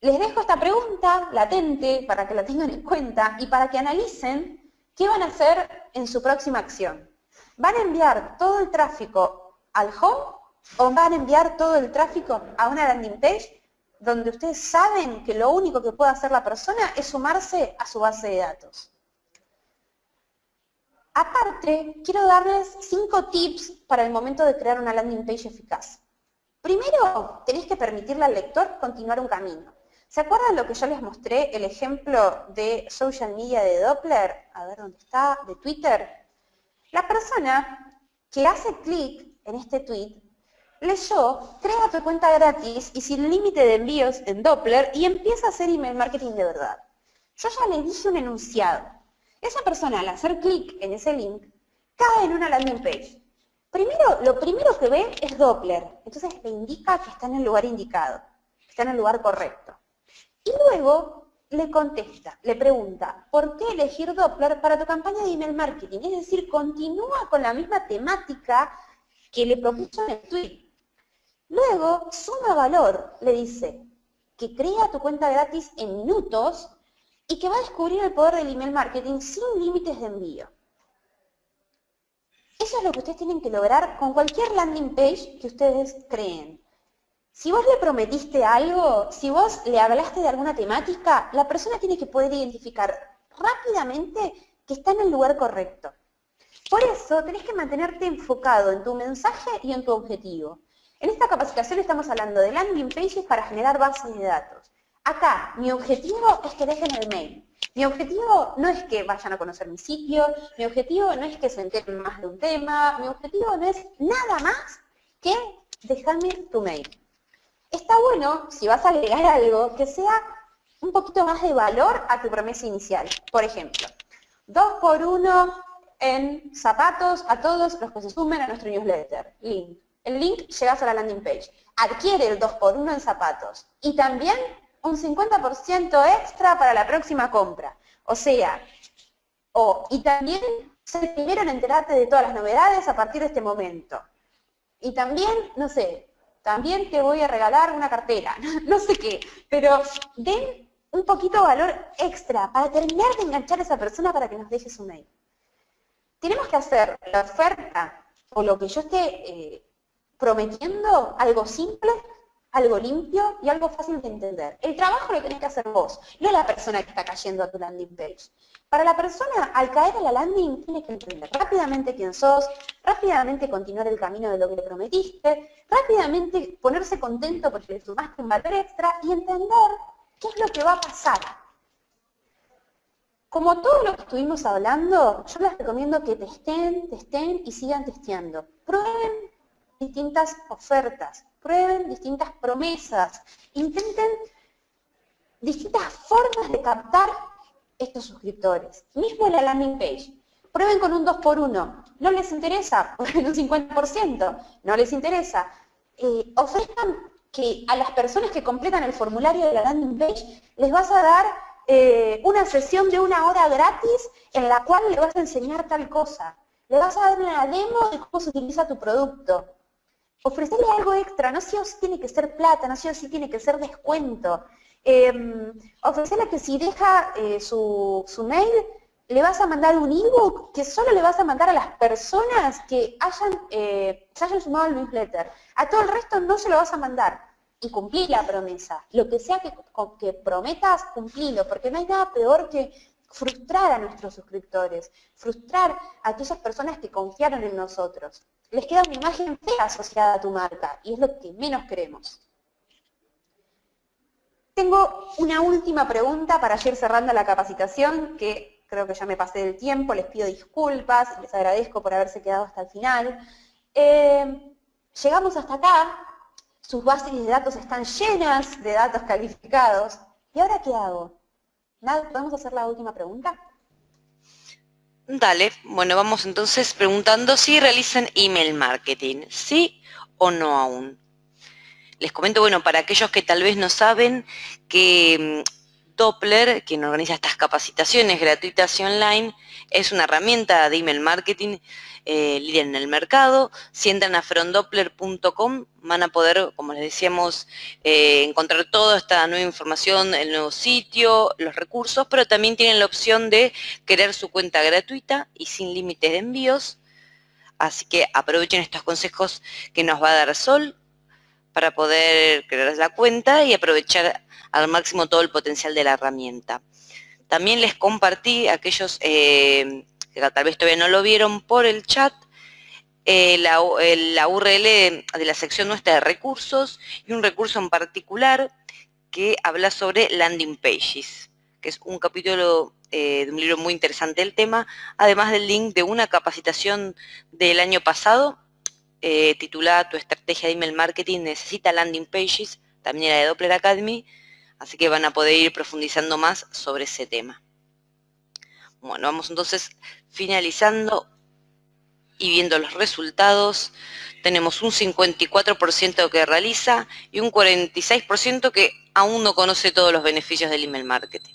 Les dejo esta pregunta latente para que la tengan en cuenta y para que analicen qué van a hacer en su próxima acción. ¿Van a enviar todo el tráfico al home o van a enviar todo el tráfico a una landing page donde ustedes saben que lo único que puede hacer la persona es sumarse a su base de datos? Aparte, quiero darles cinco tips para el momento de crear una landing page eficaz. Primero, tenéis que permitirle al lector continuar un camino. ¿Se acuerdan lo que yo les mostré, el ejemplo de social media de Doppler? A ver dónde está, de Twitter. La persona que hace clic en este tweet leyó, crea tu cuenta gratis y sin límite de envíos en Doppler y empieza a hacer email marketing de verdad. Yo ya le dije un enunciado. Esa persona al hacer clic en ese link cae en una landing page. Primero, lo primero que ve es Doppler, entonces le indica que está en el lugar indicado, que está en el lugar correcto. Y luego le contesta, le pregunta, ¿por qué elegir Doppler para tu campaña de email marketing? Es decir, continúa con la misma temática que le propuso en el tweet. Luego, suma valor, le dice, que crea tu cuenta gratis en minutos y que va a descubrir el poder del email marketing sin límites de envío. Eso es lo que ustedes tienen que lograr con cualquier landing page que ustedes creen. Si vos le prometiste algo, si vos le hablaste de alguna temática, la persona tiene que poder identificar rápidamente que está en el lugar correcto. Por eso tenés que mantenerte enfocado en tu mensaje y en tu objetivo. En esta capacitación estamos hablando de landing pages para generar bases de datos. Acá, mi objetivo es que dejen el mail. Mi objetivo no es que vayan a conocer mi sitio, mi objetivo no es que se enteren más de un tema, mi objetivo no es nada más que dejarme tu mail. Está bueno, si vas a agregar algo, que sea un poquito más de valor a tu promesa inicial. Por ejemplo, dos por uno en zapatos a todos los que se sumen a nuestro newsletter. Link. El link llegas a la landing page. Adquiere el 2x1 en zapatos. Y también un 50% extra para la próxima compra. O sea, o, y también se primero en enterarte de todas las novedades a partir de este momento. Y también, no sé, también te voy a regalar una cartera, no sé qué, pero den un poquito de valor extra para terminar de enganchar a esa persona para que nos deje su mail. Tenemos que hacer la oferta o lo que yo esté eh, prometiendo algo simple, algo limpio y algo fácil de entender. El trabajo lo tenés que hacer vos, no la persona que está cayendo a tu landing page. Para la persona, al caer a la landing, tiene que entender rápidamente quién sos, rápidamente continuar el camino de lo que le prometiste, rápidamente ponerse contento porque le sumaste un valor extra y entender qué es lo que va a pasar. Como todo lo que estuvimos hablando, yo les recomiendo que testen, testen y sigan testeando. Prueben distintas ofertas, prueben distintas promesas, intenten distintas formas de captar estos suscriptores. Mismo la landing page. Prueben con un 2x1. ¿No les interesa? Prueben un 50%. ¿No les interesa? Eh, ofrezcan que a las personas que completan el formulario de la landing page les vas a dar eh, una sesión de una hora gratis en la cual le vas a enseñar tal cosa. Le vas a dar una demo de cómo se utiliza tu producto ofrecerle algo extra, no sé si tiene que ser plata, no sé si tiene que ser descuento. Eh, ofrecerle que si deja eh, su, mail, le vas a mandar un ebook que solo le vas a mandar a las personas que hayan, eh, se hayan sumado al newsletter. A todo el resto no se lo vas a mandar. Y cumplir la promesa. Lo que sea que, que prometas, cumplilo, porque no hay nada peor que frustrar a nuestros suscriptores, frustrar a aquellas personas que confiaron en nosotros les queda una imagen fea asociada a tu marca y es lo que menos queremos. Tengo una última pregunta para ir cerrando la capacitación, que creo que ya me pasé del tiempo, les pido disculpas, les agradezco por haberse quedado hasta el final. Eh, llegamos hasta acá, sus bases de datos están llenas de datos calificados, ¿y ahora qué hago? ¿Podemos hacer la última pregunta? Dale, bueno, vamos entonces preguntando si realizan email marketing, sí o no aún. Les comento, bueno, para aquellos que tal vez no saben que mm, Doppler, quien organiza estas capacitaciones gratuitas y online, es una herramienta de email marketing eh, líder en el mercado. Si entran a frontdoppler.com van a poder, como les decíamos, eh, encontrar toda esta nueva información, el nuevo sitio, los recursos, pero también tienen la opción de crear su cuenta gratuita y sin límites de envíos. Así que aprovechen estos consejos que nos va a dar Sol para poder crear la cuenta y aprovechar al máximo todo el potencial de la herramienta. También les compartí aquellos eh, que tal vez todavía no lo vieron por el chat, eh, la, URL de la sección nuestra de recursos y un recurso en particular que habla sobre landing pages, que es un capítulo eh, de un libro muy interesante del tema, además del link de una capacitación del año pasado eh, titulada Tu estrategia de email marketing necesita landing pages, también era de Doppler Academy, así que van a poder ir profundizando más sobre ese tema. Bueno, vamos entonces finalizando y viendo los resultados. Tenemos un 54% que realiza y un 46% que aún no conoce todos los beneficios del email marketing.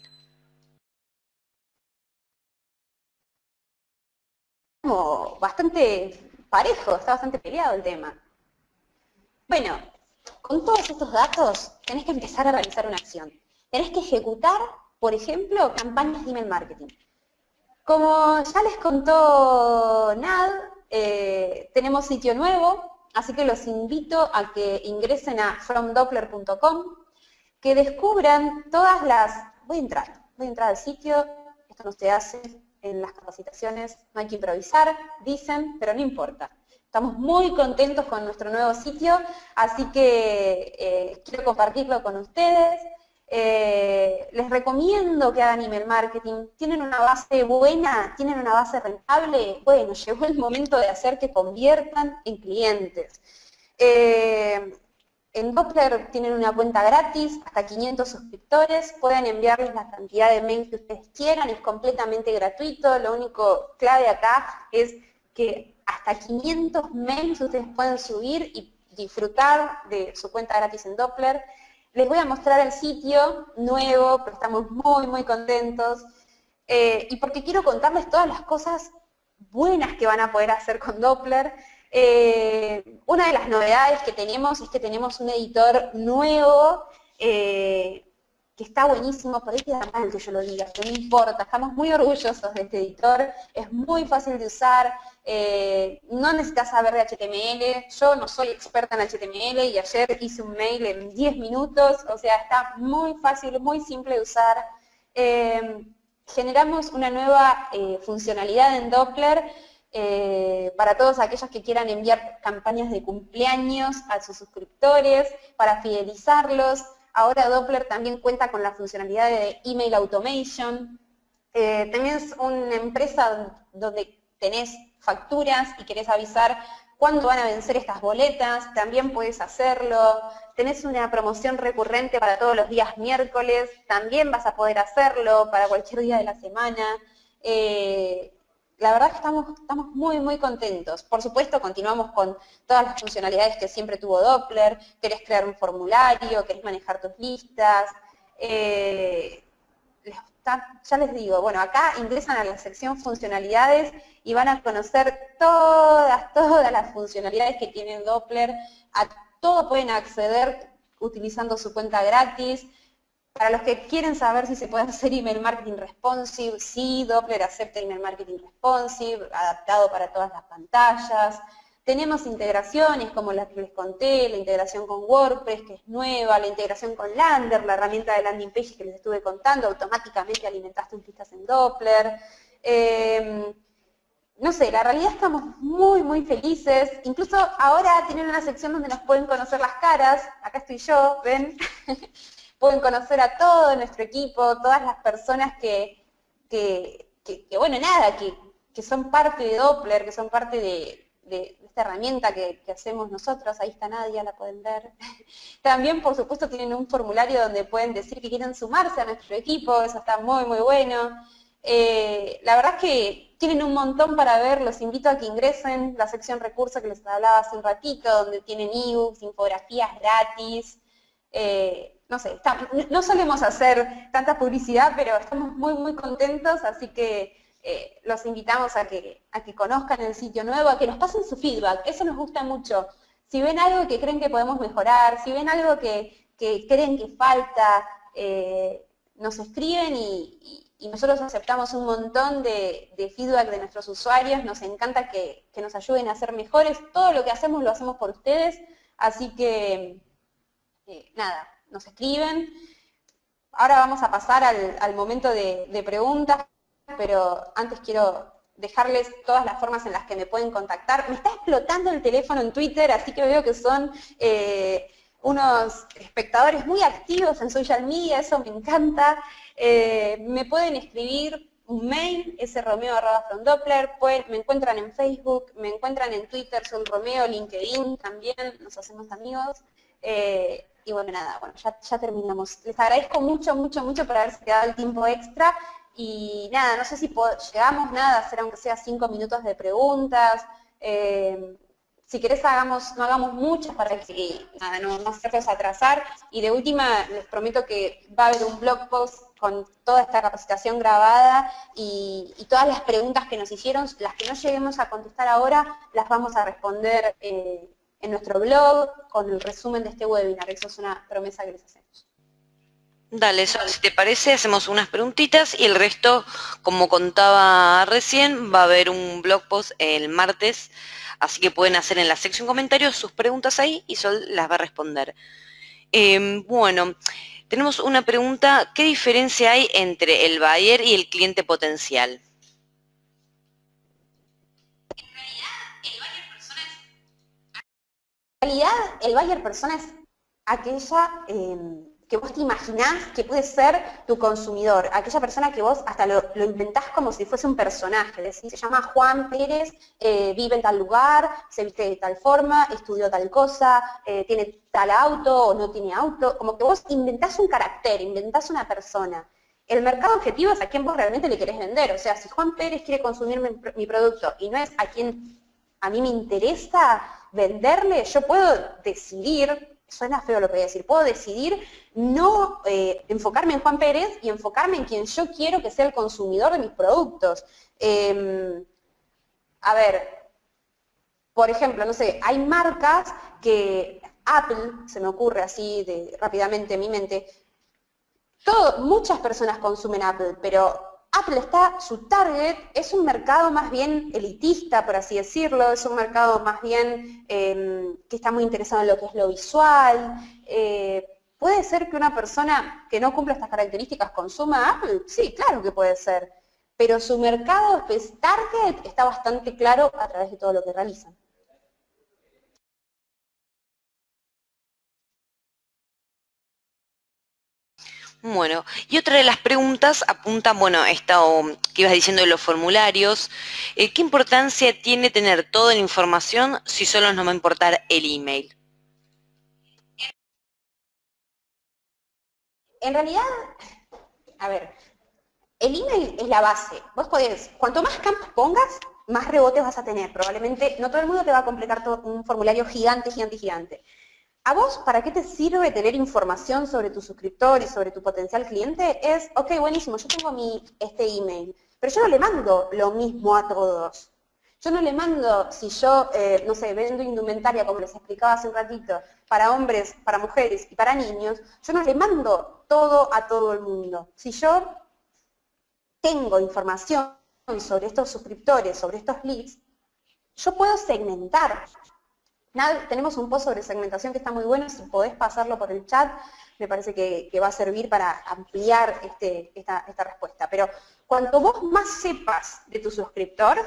bastante parejo, está bastante peleado el tema. Bueno, con todos estos datos tenés que empezar a realizar una acción. Tenés que ejecutar, por ejemplo, campañas de email marketing. Como ya les contó Nad, eh, tenemos sitio nuevo, así que los invito a que ingresen a fromdoppler.com, que descubran todas las... Voy a entrar, voy a entrar al sitio, esto no se hace en las capacitaciones, no hay que improvisar, dicen, pero no importa. Estamos muy contentos con nuestro nuevo sitio, así que eh, quiero compartirlo con ustedes. Eh, les recomiendo que hagan email marketing. ¿Tienen una base buena? ¿Tienen una base rentable? Bueno, llegó el momento de hacer que conviertan en clientes. Eh, en Doppler tienen una cuenta gratis, hasta 500 suscriptores, pueden enviarles la cantidad de mails que ustedes quieran, es completamente gratuito, lo único clave acá es que hasta 500 mails ustedes pueden subir y disfrutar de su cuenta gratis en Doppler. Les voy a mostrar el sitio nuevo, pero estamos muy, muy contentos. Eh, y porque quiero contarles todas las cosas buenas que van a poder hacer con Doppler. Eh, una de las novedades que tenemos es que tenemos un editor nuevo eh, que está buenísimo, por ahí queda mal que yo lo diga, pero no importa, estamos muy orgullosos de este editor, es muy fácil de usar, eh, no necesitas saber de HTML, yo no soy experta en HTML y ayer hice un mail en 10 minutos, o sea, está muy fácil, muy simple de usar. Generamos una nueva funcionalidad en Doppler para todos aquellos que quieran enviar campañas de cumpleaños a sus suscriptores, para fidelizarlos, Ahora Doppler también cuenta con la funcionalidad de email automation. Eh, una empresa donde tenés facturas y querés avisar cuándo van a vencer estas boletas, también puedes hacerlo. Tenés una promoción recurrente para todos los días miércoles, también vas a poder hacerlo para cualquier día de la semana. Eh, la verdad que estamos, muy, muy contentos. Por supuesto, continuamos con todas las funcionalidades que siempre tuvo Doppler. Querés crear un formulario, querés manejar tus listas. Eh, ya les digo, bueno, acá ingresan a la sección funcionalidades y van a conocer todas, todas las funcionalidades que tiene Doppler. A todo pueden acceder utilizando su cuenta gratis. Para los que quieren saber si se puede hacer email marketing responsive, sí, Doppler acepta email marketing responsive, adaptado para todas las pantallas. Tenemos integraciones como las que les conté, la integración con WordPress, que es nueva, la integración con Lander, la herramienta de landing page que les estuve contando, automáticamente alimentaste tus listas en Doppler. Em, no sé, la realidad estamos muy, muy felices. Incluso ahora tienen una sección donde nos pueden conocer las caras. Acá estoy yo, ¿ven? pueden conocer a todo nuestro equipo, todas las personas que, bueno, nada, que, son parte de Doppler, que son parte de, esta herramienta que, hacemos nosotros, ahí está Nadia, la pueden ver. También, por supuesto, tienen un formulario donde pueden decir que quieren sumarse a nuestro equipo, eso está muy, muy bueno. Eh, la verdad es que tienen un montón para ver, los invito a que ingresen la sección recursos que les hablaba hace un ratito, donde tienen ebooks, infografías gratis, eh, no sé, no solemos hacer tanta publicidad, pero estamos muy, muy contentos, así que eh, los invitamos a que, a que conozcan el sitio nuevo, a que nos pasen su feedback, eso nos gusta mucho. Si ven algo que creen que podemos mejorar, si ven algo que, creen que falta, eh, nos escriben y, nosotros aceptamos un montón de, feedback de nuestros usuarios, nos encanta que, que nos ayuden a ser mejores, todo lo que hacemos lo hacemos por ustedes, así que eh, nada, nos escriben. Ahora vamos a pasar al, momento de, preguntas, pero antes quiero dejarles todas las formas en las que me pueden contactar. Me está explotando el teléfono en Twitter, así que veo que son eh, unos espectadores muy activos en social media, eso me encanta. Eh, me pueden escribir un mail, ese romeo Doppler, me encuentran en Facebook, me encuentran en Twitter, soy Romeo, LinkedIn también, nos hacemos amigos. Y bueno, nada, bueno, ya, terminamos. Les agradezco mucho, mucho, mucho por haberse quedado el tiempo extra. Y nada, no sé si llegamos nada a hacer aunque sea cinco minutos de preguntas. Eh, si querés hagamos, no hagamos muchas para que nada, no, no hacerlos atrasar. Y de última, les prometo que va a haber un blog post con toda esta capacitación grabada y, todas las preguntas que nos hicieron, las que no lleguemos a contestar ahora, las vamos a responder eh, en nuestro blog con el resumen de este webinar. Eso es una promesa que les hacemos. Dale, Sol, si te parece, hacemos unas preguntitas y el resto, como contaba recién, va a haber un blog post el martes, así que pueden hacer en la sección comentarios sus preguntas ahí y Sol las va a responder. Em, bueno, tenemos una pregunta, ¿qué diferencia hay entre el buyer y el cliente potencial? Realidad, el buyer persona es aquella em, que vos te imaginás que puede ser tu consumidor, aquella persona que vos hasta lo, inventás como si fuese un personaje, decís, se llama Juan Pérez, eh, vive en tal lugar, se viste de tal forma, estudió tal cosa, eh, tiene tal auto o no tiene auto, como que vos inventás un carácter, inventás una persona. El mercado objetivo es a quien vos realmente le querés vender, o sea, si Juan Pérez quiere consumir mi producto y no es a quien a mí me interesa venderle, yo puedo decidir suena feo lo que voy a decir, puedo decidir no eh, enfocarme en Juan Pérez y enfocarme en quien yo quiero que sea el consumidor de mis productos. Em, a ver, por ejemplo, no sé, hay marcas que Apple, se me ocurre así rápidamente en mi mente, muchas personas consumen Apple, pero Apple está, su target es un mercado más bien elitista, por así decirlo, es un mercado más bien em, que está muy interesado en lo que es lo visual. Eh, ¿Puede ser que una persona que no cumpla estas características consuma Apple? Sí, claro que puede ser. Pero su mercado target está bastante claro a través de todo lo que realizan. Bueno, y otra de las preguntas apunta, bueno, esto que ibas diciendo de los formularios, eh, ¿qué importancia tiene tener toda la información si solo nos va a importar el email? En realidad, a ver, el email es la base. Vos podés, cuanto más campos pongas, más rebotes vas a tener. Probablemente no todo el mundo te va a completar todo un formulario gigante, gigante, gigante. ¿A vos para qué te sirve tener información sobre tu suscriptor y sobre tu potencial cliente? Es, ok, buenísimo, yo tengo mi, este email, pero yo no le mando lo mismo a todos. Yo no le mando, si yo, eh, no sé, vendo indumentaria, como les explicaba hace un ratito, para hombres, para mujeres y para niños, yo no le mando todo a todo el mundo. Si yo tengo información sobre estos suscriptores, sobre estos leads, yo puedo segmentar tenemos un post sobre segmentación que está muy bueno, si podés pasarlo por el chat, me parece que, va a servir para ampliar este, esta, respuesta. Pero cuanto vos más sepas de tu suscriptor,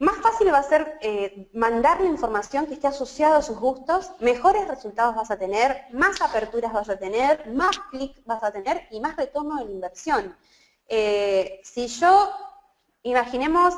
más fácil va a ser eh, mandarle información que esté asociada a sus gustos, mejores resultados vas a tener, más aperturas vas a tener, más clics vas a tener y más retorno de inversión. Eh, si yo, imaginemos,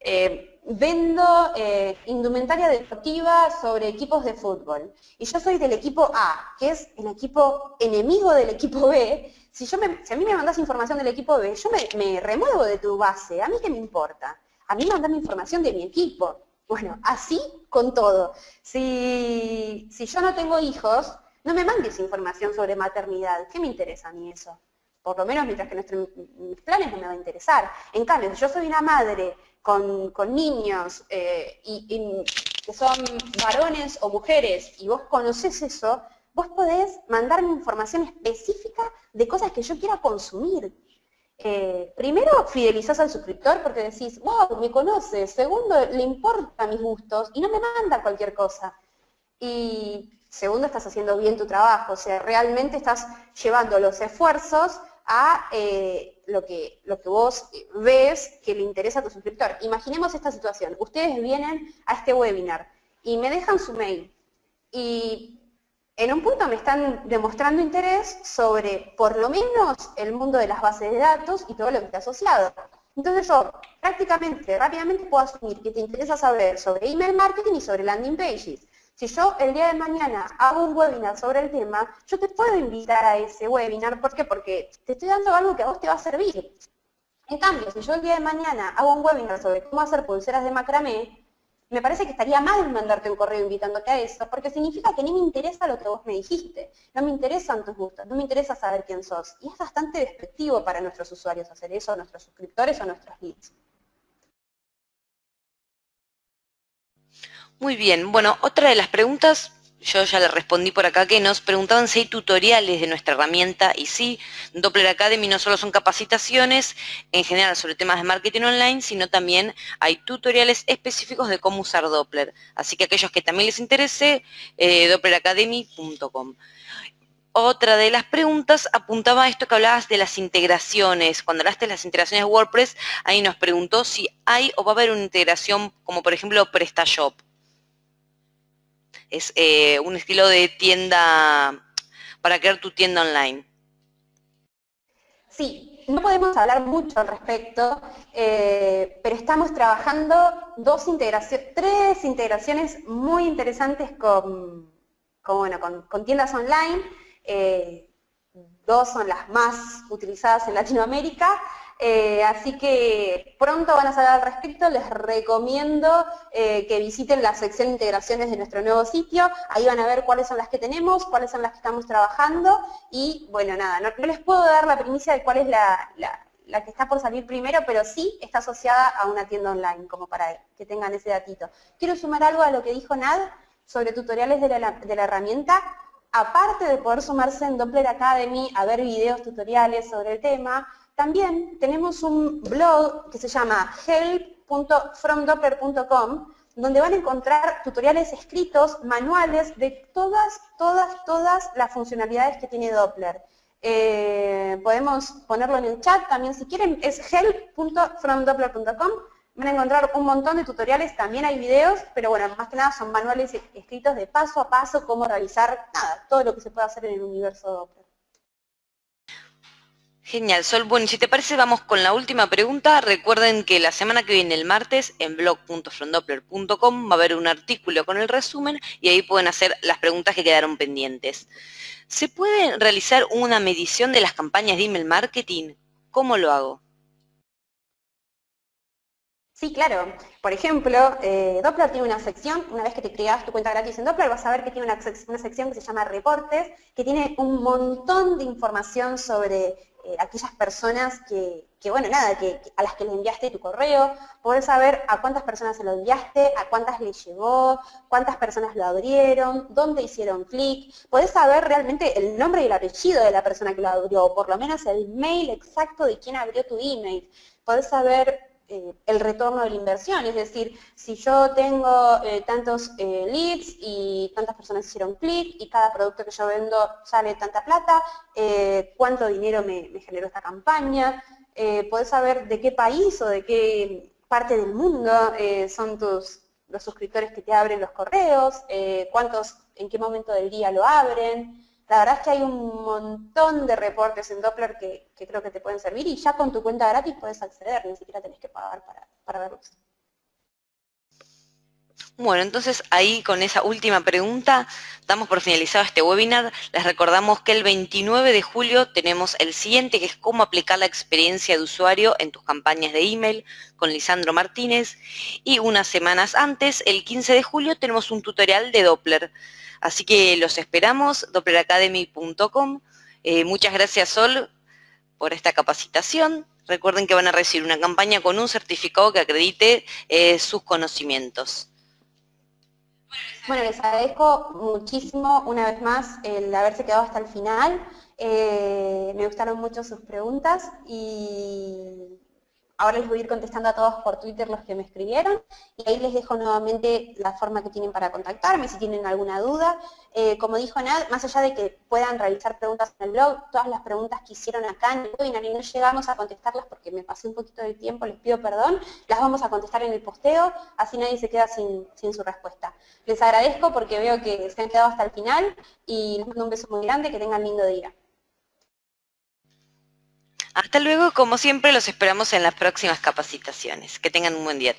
eh, vendo eh, indumentaria deportiva sobre equipos de fútbol y yo soy del equipo A, que es el equipo enemigo del equipo B, si, yo a mí me mandas información del equipo B, yo me, remuevo de tu base, ¿a mí qué me importa? A mí mandame información de mi equipo. Bueno, así con todo. Si, si yo no tengo hijos, no me mandes información sobre maternidad. ¿Qué me interesa a mí eso? Por lo menos mientras que nuestros mis planes no me va a interesar. En cambio, si yo soy una madre con, niños eh, y, que son varones o mujeres y vos conoces eso, vos podés mandarme información específica de cosas que yo quiera consumir. Eh, primero, fidelizás al suscriptor porque decís, wow, me conoce. Segundo, le importa mis gustos y no me manda cualquier cosa. Y segundo, estás haciendo bien tu trabajo, o sea, realmente estás llevando los esfuerzos a eh, lo, que, lo que vos ves que le interesa a tu suscriptor. Imaginemos esta situación. Ustedes vienen a este webinar y me dejan su mail y en un punto me están demostrando interés sobre, por lo menos, el mundo de las bases de datos y todo lo que está asociado. Entonces yo prácticamente, rápidamente puedo asumir que te interesa saber sobre email marketing y sobre landing pages. Si yo el día de mañana hago un webinar sobre el tema, yo te puedo invitar a ese webinar. ¿Por qué? Porque te estoy dando algo que a vos te va a servir. En cambio, si yo el día de mañana hago un webinar sobre cómo hacer pulseras de macramé, me parece que estaría mal mandarte un correo invitándote a eso, porque significa que ni me interesa lo que vos me dijiste, no me interesan tus gustos, no me interesa saber quién sos. Y es bastante despectivo para nuestros usuarios hacer eso, nuestros suscriptores o nuestros leads. Muy bien, bueno, otra de las preguntas, yo ya le respondí por acá, que nos preguntaban si hay tutoriales de nuestra herramienta y sí, Doppler Academy no solo son capacitaciones en general sobre temas de marketing online, sino también hay tutoriales específicos de cómo usar Doppler. Así que aquellos que también les interese, eh, doppleracademy.com. Otra de las preguntas apuntaba a esto que hablabas de las integraciones. Cuando hablaste de las integraciones WordPress, ahí nos preguntó si hay o va a haber una integración como por ejemplo PrestaShop es eh, un estilo de tienda, para crear tu tienda online. Sí, no podemos hablar mucho al respecto, eh, pero estamos trabajando dos integraciones, tres integraciones muy interesantes con, bueno, con, tiendas online. Eh, dos son las más utilizadas en Latinoamérica, eh, así que pronto van a saber al respecto, les recomiendo eh, que visiten la sección de integraciones de nuestro nuevo sitio, ahí van a ver cuáles son las que tenemos, cuáles son las que estamos trabajando. Y bueno, nada, no, les puedo dar la primicia de cuál es la, que está por salir primero, pero sí está asociada a una tienda online, como para que tengan ese datito. Quiero sumar algo a lo que dijo Nad sobre tutoriales de la herramienta aparte de poder sumarse en Doppler Academy a ver videos tutoriales sobre el tema, también tenemos un blog que se llama help.fromdoppler.com donde van a encontrar tutoriales escritos, manuales de todas, todas, todas las funcionalidades que tiene Doppler. Eh, podemos ponerlo en el chat también si quieren, es help.fromdoppler.com Van a encontrar un montón de tutoriales, también hay videos, pero bueno, más que nada son manuales escritos de paso a paso cómo realizar nada, todo lo que se puede hacer en el universo Doppler. Genial, Sol. Bueno, si te parece, vamos con la última pregunta. Recuerden que la semana que viene, el martes, en blog.frondoppler.com va a haber un artículo con el resumen y ahí pueden hacer las preguntas que quedaron pendientes. ¿Se puede realizar una medición de las campañas de email marketing? ¿Cómo lo hago? Sí, claro. Por ejemplo, eh, Doppler tiene una sección, una vez que te creas tu cuenta gratis en Doppler, vas a ver que tiene una, sección que se llama Reportes, que tiene un montón de información sobre eh, aquellas personas que, bueno, nada, que, a las que le enviaste tu correo, poder saber a cuántas personas se lo enviaste, a cuántas le llegó, cuántas personas lo abrieron, dónde hicieron clic, podés saber realmente el nombre y el apellido de la persona que lo abrió, o por lo menos el mail exacto de quién abrió tu email, podés saber eh, el retorno de la inversión. Es decir, si yo tengo eh, tantos eh, leads y tantas personas hicieron clic y cada producto que yo vendo sale tanta plata, cuánto dinero me, generó esta campaña, podés saber de qué país o de qué parte del mundo son tus, los suscriptores que te abren los correos, cuántos, en qué momento del día lo abren, la verdad es que hay un montón de reportes en Doppler que, creo que te pueden servir y ya con tu cuenta gratis puedes acceder, ni siquiera tenés que pagar para, para verlos. Bueno, entonces ahí con esa última pregunta damos por finalizado este webinar. Les recordamos que el 29 de julio tenemos el siguiente, que es cómo aplicar la experiencia de usuario en tus campañas de email con Lisandro Martínez. Y unas semanas antes, el 15 de julio, tenemos un tutorial de Doppler. Así que los esperamos, doppleracademy.com. Eh, muchas gracias Sol por esta capacitación. Recuerden que van a recibir una campaña con un certificado que acredite eh, sus conocimientos. Bueno, les agradezco muchísimo una vez más el haberse quedado hasta el final. Eh, me gustaron mucho sus preguntas y Ahora les voy a ir contestando a todos por Twitter los que me escribieron y ahí les dejo nuevamente la forma que tienen para contactarme si tienen alguna duda. Eh, como dijo Nad, más allá de que puedan realizar preguntas en el blog, todas las preguntas que hicieron acá en el webinar y no llegamos a contestarlas porque me pasé un poquito de tiempo, les pido perdón, las vamos a contestar en el posteo, así nadie se queda sin, su respuesta. Les agradezco porque veo que se han quedado hasta el final y les mando un beso muy grande, que tengan lindo día. Hasta luego, como siempre, los esperamos en las próximas capacitaciones. Que tengan un buen día.